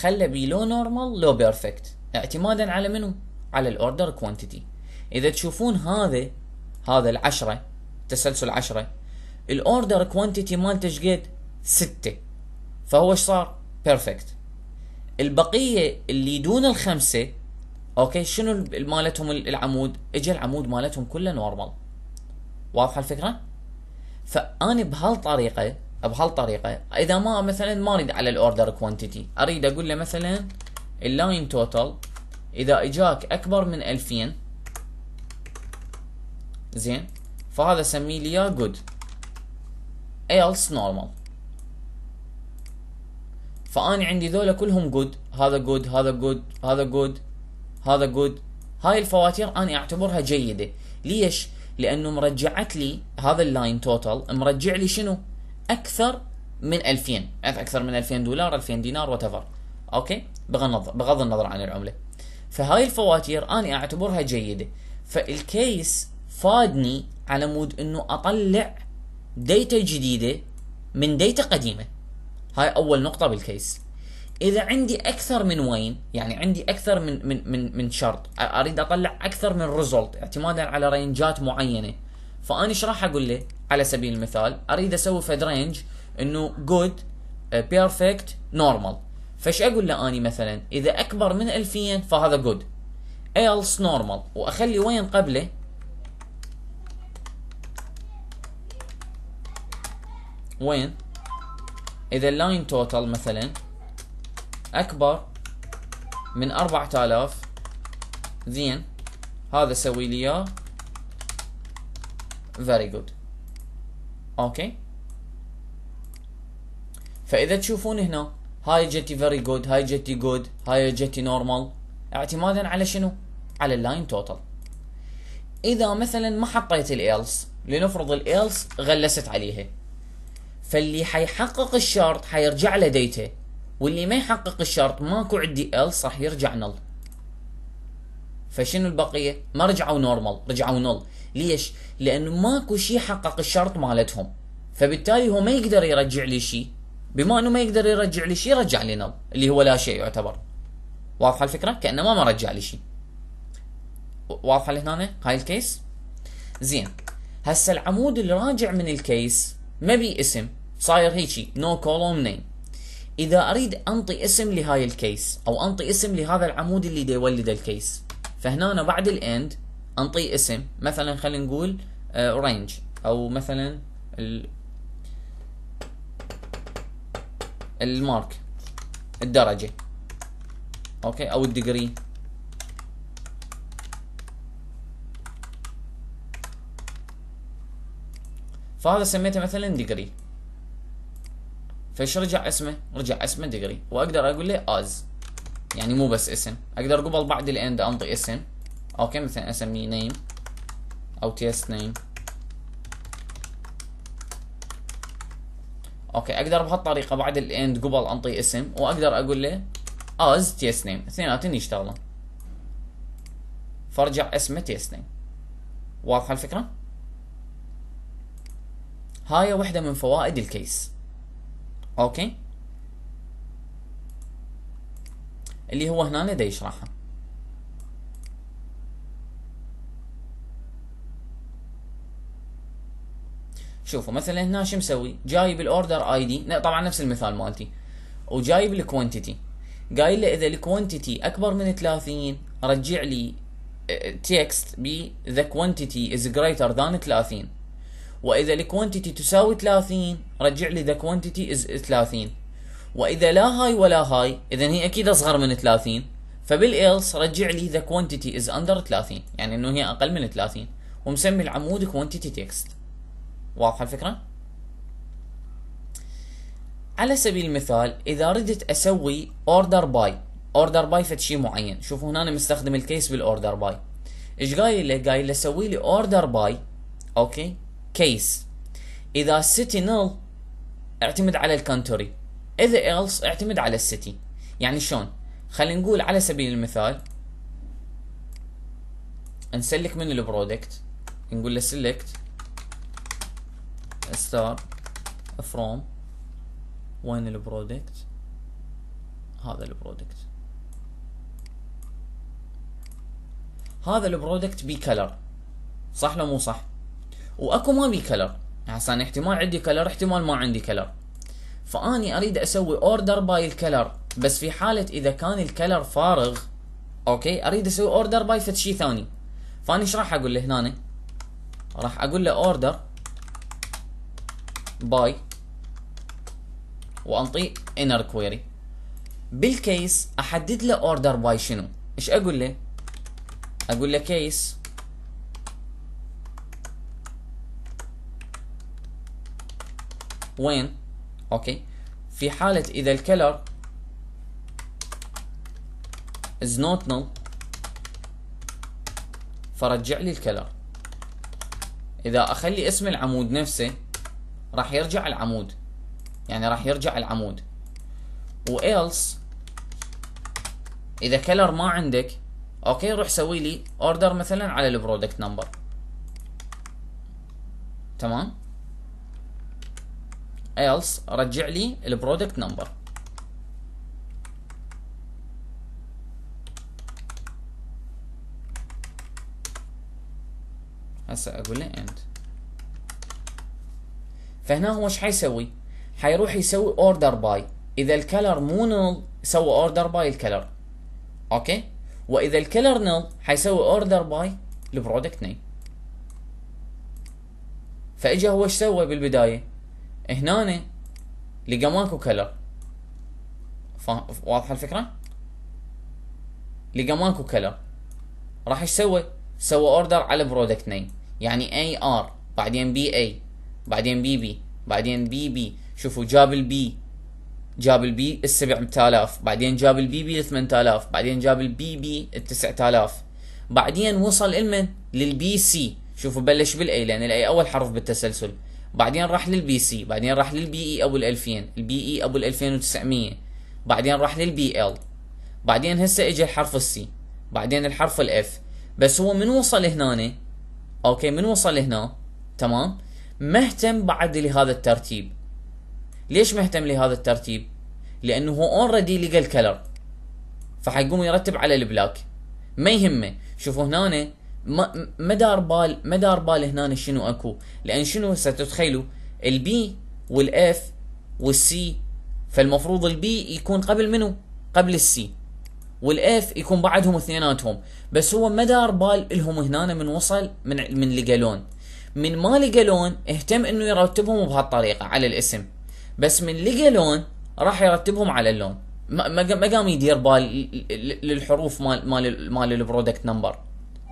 خلى بي لو normal لو perfect اعتمادا على منو؟ على ال order quantity إذا تشوفون هذا هذا العشرة تسلسل عشرة ال order quantity مالته إيش قد؟ ستة فهو إيش صار؟ perfect البقية اللي دون الخمسة أوكي شنو مالتهم العمود؟ اجى العمود مالتهم كله normal واضحة الفكرة؟ فاني بهالطريقة بهالطريقة. إذا ما مثلا ما أريد على ال order quantity أريد أقول له مثلا ال line total إذا إجاك أكبر من 2000 زين؟ فهذا سميه لي إياه good else normal. فاني عندي ذولا كلهم good هذا good هذا good هذا good هذا good هاي الفواتير اني أعتبرها جيدة. ليش؟ لأنه مرجعت لي هذا ال line total مرجع لي شنو؟ أكثر من 2000 أكثر من 2000 دولار 2000 دينار what أوكي؟ بغض بغض النظر عن العملة. فهاي الفواتير اني أعتبرها جيدة. فال case فادني على مود إنه أطلع data جديدة من data قديمة. هاي أول نقطة بال case. إذا عندي أكثر من when يعني عندي أكثر من من من من شرط أريد أطلع أكثر من result اعتمادا على range ات معينة. فأني إيش راح أقول له على سبيل المثال؟ أريد أسوي فد range إنه good perfect normal فايش أقول له أني مثلا؟ إذا أكبر من 2000 فهذا good else normal وأخلي when قبله؟ when؟ إذا ال line total مثلا أكبر من 4000 زين. هذا سوي لي إياه. Very good. أوكي فإذا تشوفون هنا هاي جتي very good هاي جتي good هاي جتي normal. اعتمادا على شنو؟ على ال line total إذا مثلا ما حطيت ال else لنفرض ال else غلست عليها. فاللي حيحقق الشرط حيرجع له data واللي ما يحقق الشرط ماكو عندي else راح يرجع null فشنو البقية؟ ما رجعوا normal رجعوا null ليش؟ لأنه ماكو شيء حقق الشرط مالتهم. فبالتالي هو ما يقدر يرجع لي شيء بما أنه ما يقدر يرجع لي شيء رجع لي null اللي هو لا شيء يعتبر. واضحة الفكرة؟ كانه ما رجع لي شيء واضحة لهنا؟ هاي ال case؟ زين. هسه العمود اللي راجع من ال case ما بي اسم. صاير هيجي. no column name إذا أريد أنطي اسم لهاي ال case أو أنطي اسم لهذا العمود اللي دي يولد ال case. فهنا بعد ال end أنطي اسم. مثلا خلينا نقول range آه، أو مثلا ال mark. الدرجة. أوكي؟ أو ال degree. فهذا سميته مثلا degree. فايش رجع اسمه؟ رجع اسمه degree. وأقدر أقول له as. يعني مو بس اسم. أقدر قبل بعد ال end أنطي اسم. أوكي مثلا اسميه name أو test name أوكي أقدر بهالطريقة بعد ال end قبل أنطي اسم وأقدر أقول له as test name اثنيناتهم يشتغلون. فارجع اسمه test name واضحة الفكرة؟ هاي وحدة من فوائد ال case. أوكي؟ اللي هو هنا دا يشرحها. شوفوا مثلا هنا شو مسوي؟ جايب ال order ID. طبعا نفس المثال مالتي. وجايب ال quantity قايل له إذا ال quantity أكبر من 30 رجع لي text ب the quantity is greater than 30 وإذا ال quantity تساوي 30 رجع لي the quantity is 30 وإذا لا هاي ولا هاي اذا هي أكيد أصغر من 30 فبال else رجع لي the quantity is under 30 يعني إنه هي أقل من 30 ومسمي العمود quantity text واضحة الفكرة؟ على سبيل المثال إذا ردت أسوي order by order by فد شيء معين. شوفوا هنا أنا مستخدم ال case بال order by إيش قايل له؟ قايل له سوي لي order by أوكي؟ case إذا ال city null اعتمد على ال country. إذا else اعتمد على ال city يعني شلون؟ خلينا نقول على سبيل المثال نسلكت من ال product. نقول له select star from وين ال product هذا ال product هذا ال product بي color صح لو مو صح؟ وأكو ما بي color يعني احتمال عندي color احتمال ما عندي color فأني أريد أسوي order by ال color بس في حالة إذا كان ال color فارغ أوكي؟ أريد أسوي order by فد شيء ثاني. فاني إيش راح أقول له هنا؟ راح أقول له order by وانطيه inner query بال case أحدد له order by شنو؟ إيش أقول له؟ أقول له case. when؟ أوكي. في حالة إذا ال color is not null فرجع لي ال color إذا أخلي اسم العمود نفسه راح يرجع العمود. يعني راح يرجع العمود. و else إذا color ما عندك أوكي روح سوي لي order مثلا على ال product number تمام؟ else رجع لي ال product number هسه أقول له end. فهنا هو إيش حيسوي؟ حيروح يسوي order by إذا ال color مو null سوى order by ال color. أوكي؟ وإذا ال color null حيسوي order by ال product name فإجا هو إيش سوى بالبداية؟ هنا لقى ماكو color. واضحة الفكرة؟ لقى ماكو color. راح إيش سوى؟ سوى order على product name يعني AR بعدين BA بعدين BB بعدين BB شوفوا جاب ال B جاب ال B ال 7000 بعدين جاب ال BB ال 8000 بعدين جاب ال BB ال 9000 بعدين وصل لمن لل BC. شوفوا بلش بال A لأن ال A أول حرف بالتسلسل. بعدين راح لل BC بعدين راح لل BE أبو ال 2000 ال BE أبو ال 2900 بعدين راح لل BL. بعدين هسه اجى الحرف ال C بعدين الحرف ال F بس هو من وصل هنا أوكي من وصل هنا تمام؟ مهتم بعد لهذا الترتيب. ليش مهتم لهذا الترتيب؟ لأنه هو already لقى ال color فحيقوم يرتب على ال black. ما يهمه. شوفوا هنا ما دار بال ما دار بال هنا شنو أكو. لأن شنو هسه تتخيلوا؟ البي والاف والسي فالمفروض البي يكون قبل منو؟ قبل ال C وال F يكون بعدهم اثنيناتهم. بس هو ما دار بال لهم هنا من وصل من من لقى لون من ما لقى لون اهتم إنه يرتبهم بهالطريقة على الاسم. بس من لقى لون راح يرتبهم على اللون. ما قام يدير بال للحروف مال مال مال ال product number.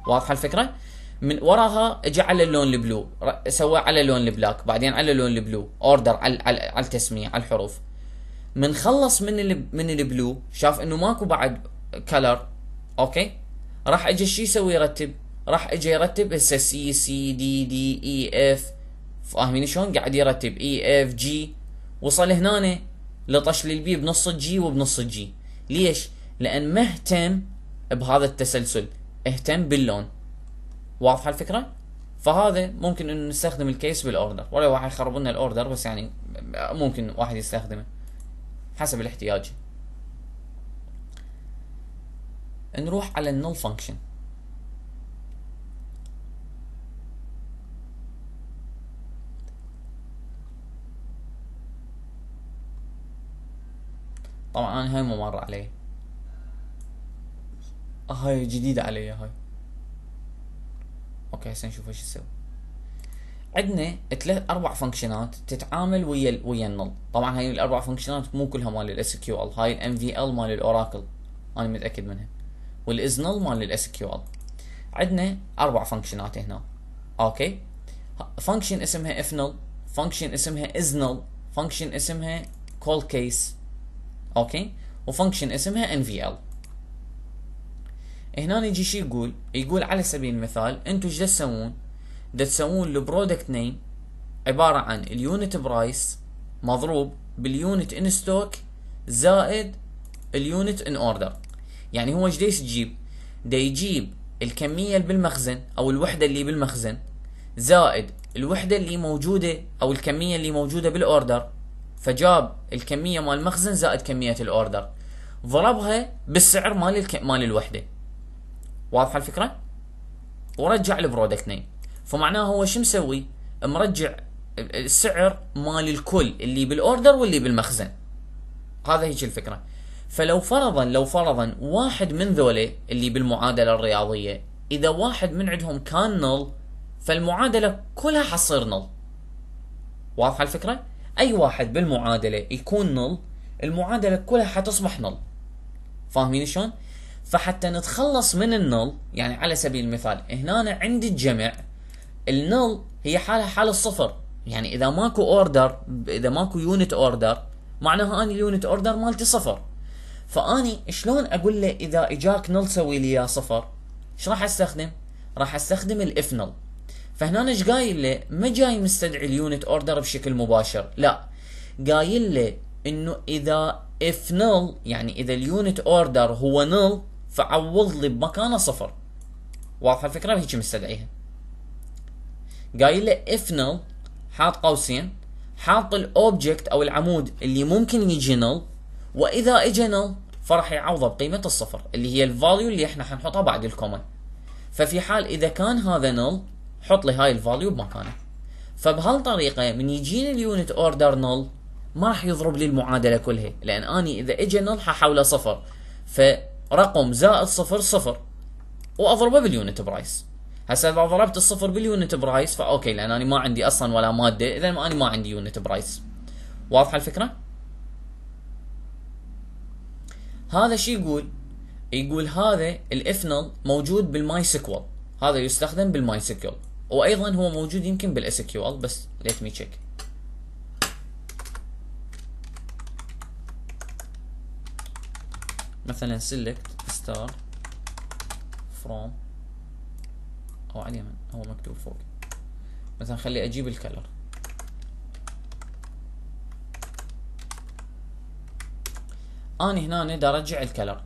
واضحة الفكرة؟ من وراها اجى على اللون ال blue. سوى على اللون ال black بعدين على اللون ال blue. order على على, التسمية على الحروف. من خلص من من ال blue شاف إنه ماكو بعد color أوكي؟ راح اجى شو يسوي يرتب؟ راح اجى يرتب هسه C C D D E F. فاهمين شلون؟ قاعد يرتب E F G. وصل هنا لطش لل B بنص ال G وبنص ال G. ليش؟ لأن مهتم بهذا التسلسل. اهتم باللون. واضحة الفكرة؟ فهذا ممكن إنه نستخدم ال case بال order. ولا واحد يخرب لنا ال order بس يعني ممكن واحد يستخدمه. حسب الاحتياج. نروح على ال null function طبعا أنا هاي ما مر علي هاي جديدة علي هاي. أوكي هسه نشوف إيش يسوي. عندنا ثلاث أربع فانكشنات تتعامل ويا ويا ال null. طبعا هاي الأربع فانكشنات مو كلها مال ال SQL هاي ال NVL مال ال Oracle أنا متأكد منها. وال is null مال ال SQL عندنا أربع فانكشنات هنا. أوكي؟ function اسمها if null function اسمها is null function اسمها coalesce أوكي؟ و function اسمها ال هنا يجي شي يقول يقول على سبيل المثال أنتم إيش تسوون؟ تسوون ال product name عبارة عن ال unit price مضروب باليونت ان ستوك زائد اليونت ان اوردر يعني هو إيش يجيب؟ دا يجيب الكمية اللي بالمخزن أو الوحدة اللي بالمخزن زائد الوحدة اللي موجودة أو الكمية اللي موجودة بال order فجاب الكمية مال المخزن زائد كمية ال order. ضربها بالسعر مال الك... مال الوحدة. واضحة الفكرة؟ ورجع ال product name. فمعناه هو شو مسوي؟ مرجع السعر مال الكل اللي بال order واللي بالمخزن. هذا هيك الفكرة. فلو فرضا لو فرضا واحد من ذولا اللي بالمعادلة الرياضية إذا واحد من عندهم كان null فالمعادلة كلها حتصير null. واضحة الفكرة؟ أي واحد بالمعادلة يكون null المعادلة كلها حتصبح null فاهمين شلون؟ فحتى نتخلص من ال null يعني على سبيل المثال هنا عندي الجمع. ال null هي حالها حال الصفر. يعني إذا ماكو order إذا ماكو unit order معناها اني ال unit order مالتي صفر. فأني شلون أقول له إذا إجاك نل سوي لي اياه صفر؟ إيش راح أستخدم؟ راح أستخدم ال if null فهنا إيش قايل له؟ ما جاي مستدعي ال unit order بشكل مباشر. لا. قايل له إنه إذا if null يعني إذا ال unit order هو null فعوض لي بمكانه صفر. واضحة الفكرة؟ هيك مستدعيها. قايل له if null حاط قوسين حاط ال object أو العمود اللي ممكن يجي null وإذا اجى null فراح يعوضه بقيمة الصفر اللي هي ال value اللي إحنا حنحطها بعد ال comma ففي حال إذا كان هذا null حط لي هاي ال value بمكانه. فبهالطريقه من يجيني ال unit order null ما راح يضرب لي المعادلة كلها لأن أني إذا اجى null ححوله صفر. فرقم زائد صفر صفر وأضربه بال unit price. هسه إذا ضربت الصفر بال unit price ف okay لأن أنا ما عندي أصلا ولا مادة اذا أنا ما عندي unit price. واضحة الفكرة؟ هذا شو يقول؟ يقول هذا ال IFNULL موجود بال MySQL. هذا يستخدم بال MySQL. وأيضا هو موجود يمكن بال SQL بس let me check مثلا select star from أو على اليمين هو مكتوب فوق. مثلا خلي أجيب ال color أنا هنا دا ارجع ال color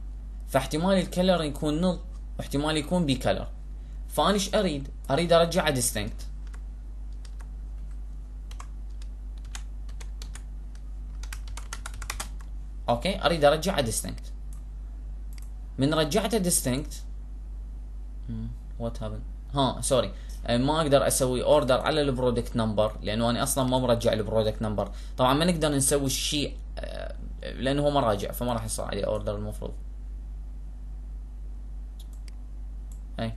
فاحتمال ال color يكون null واحتمال يكون بي color فانا إيش أريد. أريد ارجعه distinct. okay أريد ارجعه distinct. من رجعته distinct. what happened ها sorry ما أقدر أسوي order على ال product number لأنه أنا أصلا ما مرجع ال product number طبعا ما نقدر نسوي الشيء آه، لأنه هو ما راجع فما راح يصير عليه order المفروض. أي.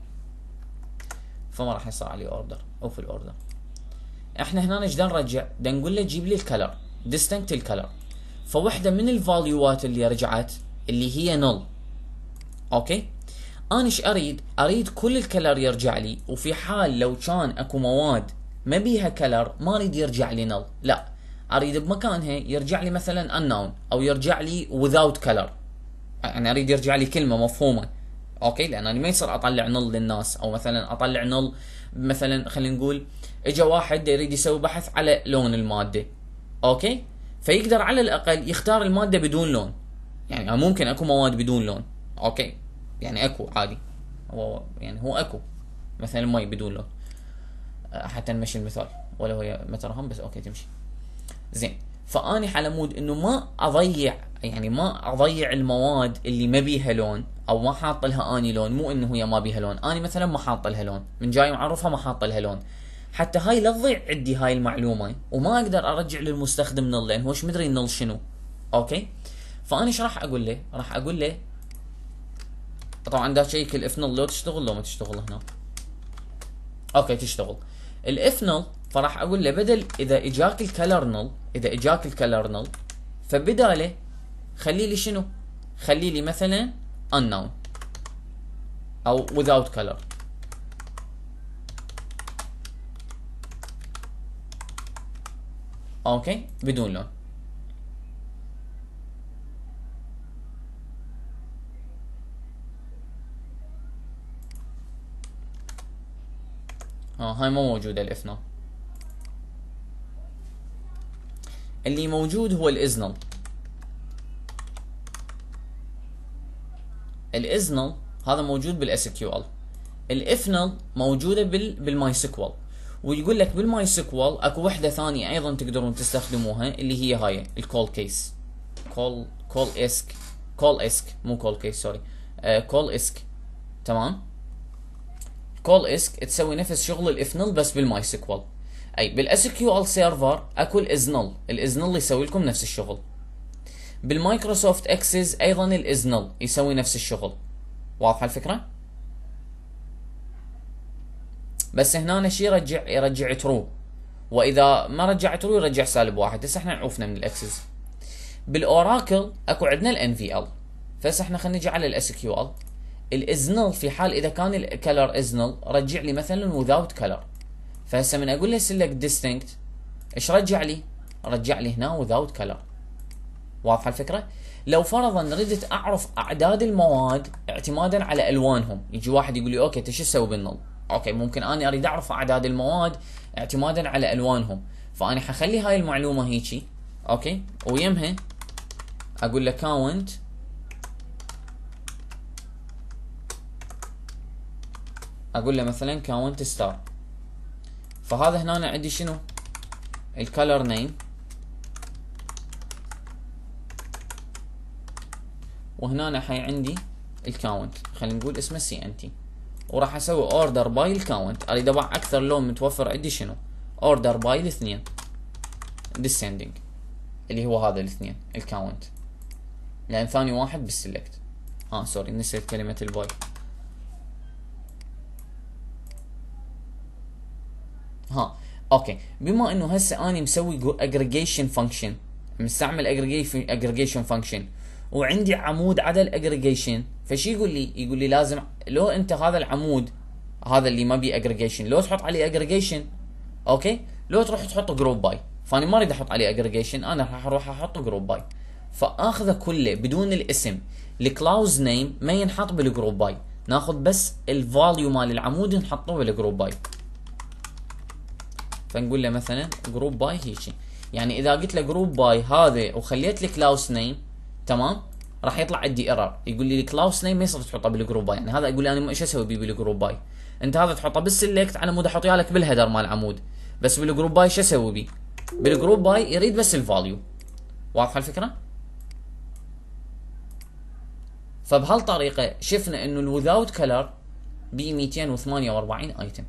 فما راح يصير عليه order أو في ال order إحنا هنا إيش نرجع بدنا نقول له جيب لي ال color distinct ال color فوحدة من ال value ات اللي رجعت اللي هي null okay؟ أنا إيش أريد؟ أريد كل ال color يرجع لي وفي حال لو كان أكو مواد ما بيها color ما أريد يرجع لي null لا. أريد بمكانها يرجع لي مثلا unknown أو يرجع لي without color. يعني أريد يرجع لي كلمة مفهومة. okay؟ لأن أنا ما يصير أطلع null للناس. أو مثلا أطلع null مثلا خلينا نقول اجى واحد يريد يسوي بحث على لون المادة. okay؟ فيقدر على الأقل يختار المادة بدون لون. يعني ممكن أكو مواد بدون لون. okay؟ يعني أكو عادي. هو يعني هو أكو. مثلا المي بدون لون. أه، حتى نمشي المثال. ولو هي مترهم بس okay تمشي. زين. فأني على مود إنه ما أضيع يعني ما أضيع المواد اللي ما بيها لون أو ما حاط لها أني لون مو إنه هي ما بيها لون أني مثلا ما حاط لها لون من جاي معرفها ما حاط لها لون. حتى هاي لا تضيع عندي هاي المعلومة وما أقدر أرجع للمستخدم null لأن هو ش مدري ال null شنو. okay؟ فأنا إيش راح أقول له؟ راح أقول له طبعا دا check ال IFNULL لو تشتغل لو ما تشتغل هنا. okay تشتغل. ال IFNULL فراح أقول له بدل إذا إجاك ال color null إذا إجاك ال color null فبداله خلي لي شنو؟ خلي لي مثلا unknown أو without color. أوكي بدون لون. آه هاي مو موجودة الافنا اللي موجود هو الازنل ال ISNULL هذا موجود بال SQL ال IFNULL موجودة بال بال MySQL ويقول لك بال MySQL اكو وحدة ثانية أيضا تقدرون تستخدموها اللي هي هاي ال coalesce coal coalesce coalesce مو coalesce sorry coalesce تمام؟ coalesce تسوي نفس شغل ال IFNULL بس بال MySQL أي بال SQL Server اكو ال ISNULL ال ISNULL يسوي لكم نفس الشغل. بال Microsoft Access أيضا ال ISNULL يسوي نفس الشغل. واضحة الفكرة؟ بس هنا شي يرجع يرجع true وإذا ما رجع true يرجع سالب واحد. هسه إحنا عوفنا من ال Access بال Oracle أكو عندنا ال NVL فهسه إحنا خلينا نجي على ال SQL ال ISNULL في حال إذا كان ال color is null رجع لي مثلا without color. فهسه من أقول له select distinct إيش رجع لي؟ رجع لي هنا without color. واضحة الفكرة؟ لو فرضا ردت أعرف أعداد المواد اعتمادا على ألوانهم يجي واحد يقول لي okay أنت شو تسوي بال null؟ okay ممكن أني أريد أعرف أعداد المواد اعتمادا على ألوانهم فأنا حخلي هاي المعلومة هيجي okay ويمها أقول له count أقول له مثلا count star فهذا هنا عندي شنو ال color name وهنا حي عندي ال count. خلينا نقول اسمه CNT وراح أسوي order by ال count. أريد اطبع أكثر لون متوفر عندي شنو؟ order by الاثنين. Descending. اللي هو هذا الاثنين ال count. لأن ثاني واحد بال select آه sorry نسيت كلمة ال by ها okay. بما إنه هسه أني مسوي aggregation function مستعمل aggregation function وعندي عمود على الاجريجيشن فشي يقول لي يقول لي لازم لو انت هذا العمود هذا اللي ما بي اجريجيشن لو تحط عليه aggregation okay؟ لو تروح تحط group by فأنا ما أريد أحط عليه اجريجيشن أنا راح أروح أحط group by فاخذه كله بدون الاسم ال column name ما ينحط بال group by ناخذ بس ال value مال العمود نحطه بال group by فنقول له مثلا group by هيجي يعني إذا قلت له group by هذا وخليت ال column name تمام؟ راح يطلع عندي error يقول لي ال column name ما يصير تحطه بال group by. يعني هذا يقول لي أنا إيش أسوي بيه بال group by؟ أنت هذا تحطه بال select على مود أحط لك بال header مال العمود بس بال group by شو أسوي بيه؟ بال group by يريد بس ال value واضحة الفكرة؟ فبهالطريقة شفنا إنه ال without color ب 248 item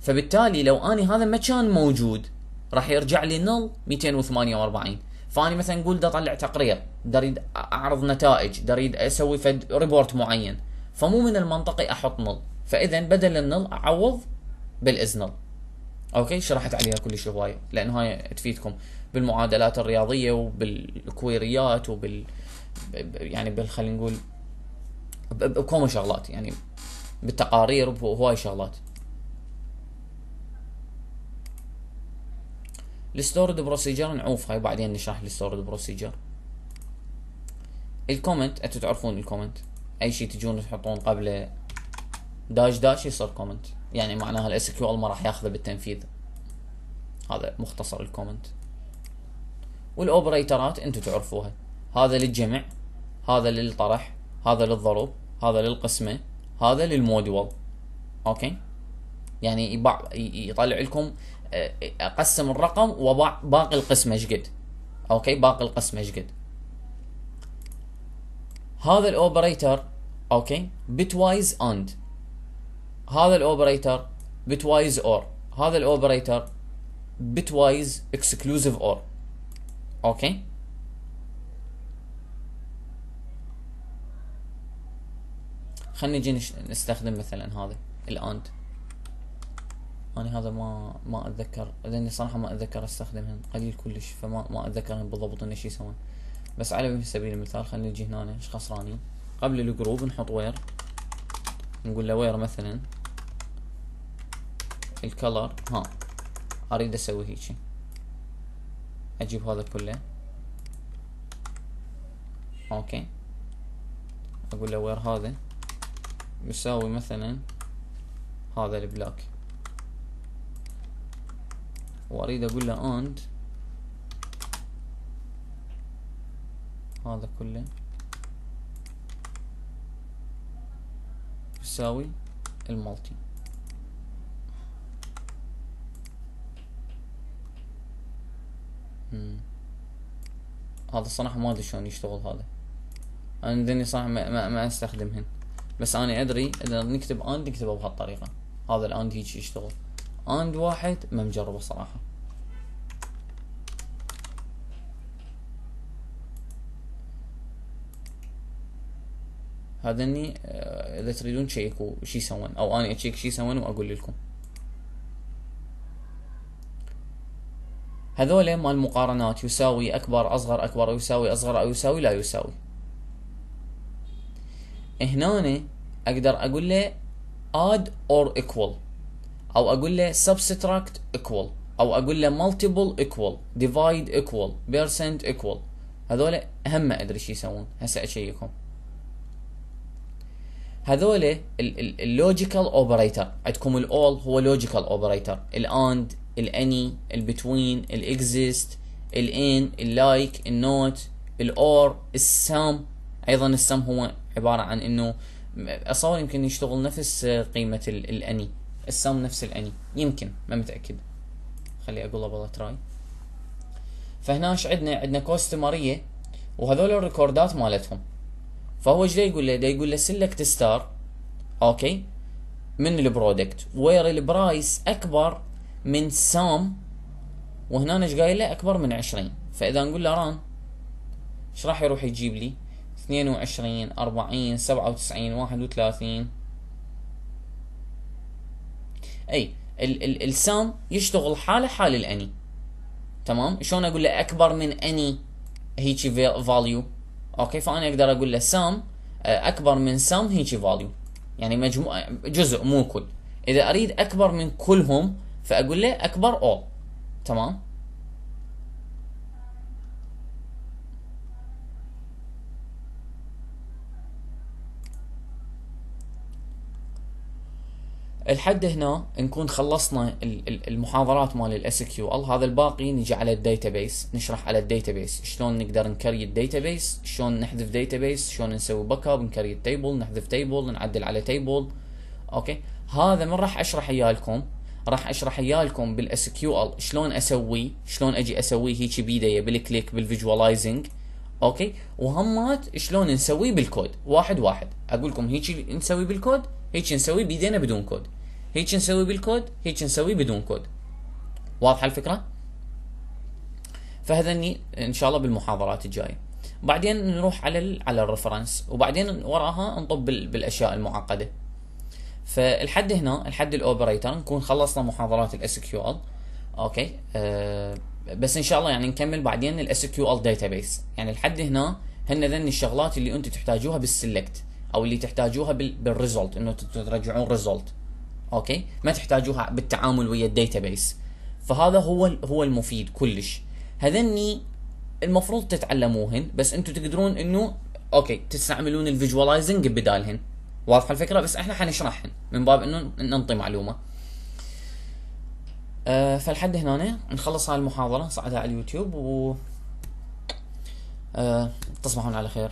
فبالتالي لو أني هذا ما كان موجود راح يرجع لي null 248 فاني مثلا نقول بدي أطلع تقرير أريد أعرض نتائج أريد أسوي فد report معين. فمو من المنطقي أحط null فاذا بدل ال null أعوض بال is null okay؟ شرحت عليها كل شيء هواية. لأن هاي تفيدكم بالمعادلات الرياضية وبال query ات وبال يعني بال خلينا نقول بكم شغلات. يعني بالتقارير وهواي شغلات. ال stored procedure نعوف هاي بعدين نشرح ال stored procedure. ال comment أنتم تعرفون ال comment؟ أي شيء تجون تحطون قبله dash dash يصير comment. يعني معناها ال SQL ما راح ياخذه بالتنفيذ. هذا مختصر ال comment. وال operator ات أنتم تعرفوها. هذا للجمع هذا للطرح هذا للضرب هذا للقسمة هذا لل modulo okay؟ يعني يطلع لكم أقسم الرقم وباقي القسمه إيش قد؟ okay باقي القسمه إيش قد؟ هذا ال operator okay bitwise and هذا ال operator bitwise or هذا ال operator bitwise exclusive or okay؟ خلينا نجي نستخدم مثلا هذا ال and أنا هذا ما ما أتذكر لأني صراحة ما أتذكر أستخدمهن قليل كلش فما ما اتذكرهن بالضبط انه شو يسوون. بس على سبيل المثال خلينا نجي هنا إيش خسرانين قبل ال group نحط where نقول له where مثلا. ال color ها أريد أسوي هيجي أجيب هذا كله. okay. أقول له where هذا. يساوي مثلا هذا ال black وأريد أقول له and هذا كله. يساوي ال multi. هذا الصراحة ما أدري شلون يشتغل هذا. أنا ذني صراحة ما, ما, ما أستخدمهن. بس أنا أدري إذا نكتب and نكتبه بهالطريقة. هذا ال and هيك يشتغل. and واحد ما مجربه صراحة. هذني آه، إذا تريدون تشيكوا شي يسوون أو اني اشيك شي يسوون وأقول لكم. هذول مال المقارنات يساوي أكبر أصغر أكبر يساوي أصغر أو يساوي لا يساوي. هنا أقدر أقول له add or equal. أو أقول له subtract equal أو أقول له multiple equal divide equal percent equal. هذول اهم ما أدري شو يسوون. هسه اشيكهم هذول ال logical operator عندكم الأول هو logical operator ال and ال any ال between الاكزيست ال in ال like ال not ال or ال some أيضا السم هو عبارة عن إنه اصور يمكن يشتغل نفس قيمة ال any السم نفس ال any. يمكن ما متأكد. خلي أقول له والله try فهناش عندنا؟ عندنا customer يه وهذول ال record ات مالتهم. فهو إيش يقول له؟ يقول له select star okay. من ال product. where ال price أكبر من some وهنا إيش قايل له؟ أكبر من 20 فإذا نقول له run إيش راح يروح يجيب لي؟ 22 40 97 31 إي ال ال ال some يشتغل حاله حال ال any. تمام؟ شلون أقول له أكبر من any هيجي value okay فأنا أقدر أقول له some آه، أكبر من some هيجي value يعني مجموع جزء مو كل. إذا أريد أكبر من كلهم فأقول له أكبر all تمام؟ الحد هنا نكون خلصنا المحاضرات مال ال SQL هذا الباقي نجي على ال database نشرح على ال database شلون نقدر ن create ال database شلون نحذف database شلون نسوي backup ن create ال table نحذف table نعدل على table okay؟ هذا من راح أشرح اياه راح أشرح اياه بال SQL شلون أسوي؟ شلون أجي اسويه هيك بيدي بال click بال visualizing okay؟ وهمات شلون نسويه بالكود؟ واحد واحد. أقول لكم هيك نسوي بالكود هيك نسوي بيدينا بدون كود. هيك نسوي بالكود هيك نسوي بدون كود. واضحة الفكرة؟ فهذني إن شاء الله بالمحاضرات الجاية. بعدين نروح على ال على ال reference وبعدين وراها نطب بالأشياء المعقدة. فالحد هنا الحد ال operator نكون خلصنا محاضرات ال SQL okay. أه بس إن شاء الله يعني نكمل بعدين ال SQL database يعني الحد هنا هن ذن الشغلات اللي أنتم تحتاجوها بال select أو اللي تحتاجوها بال result إنه ترجعون result okay؟ ما تحتاجوها بالتعامل ويا ال database. فهذا هو هو المفيد كلش. هذني المفروض تتعلموهن بس أنتم تقدرون إنه okay تستعملون ال visualizing بدالهن. واضحة الفكرة؟ بس إحنا حنشرحهن من باب إنه ننطي معلومة. أه فالحد هنا نخلص هاي المحاضرة صعدها على اليوتيوب و أه تصبحون على خير.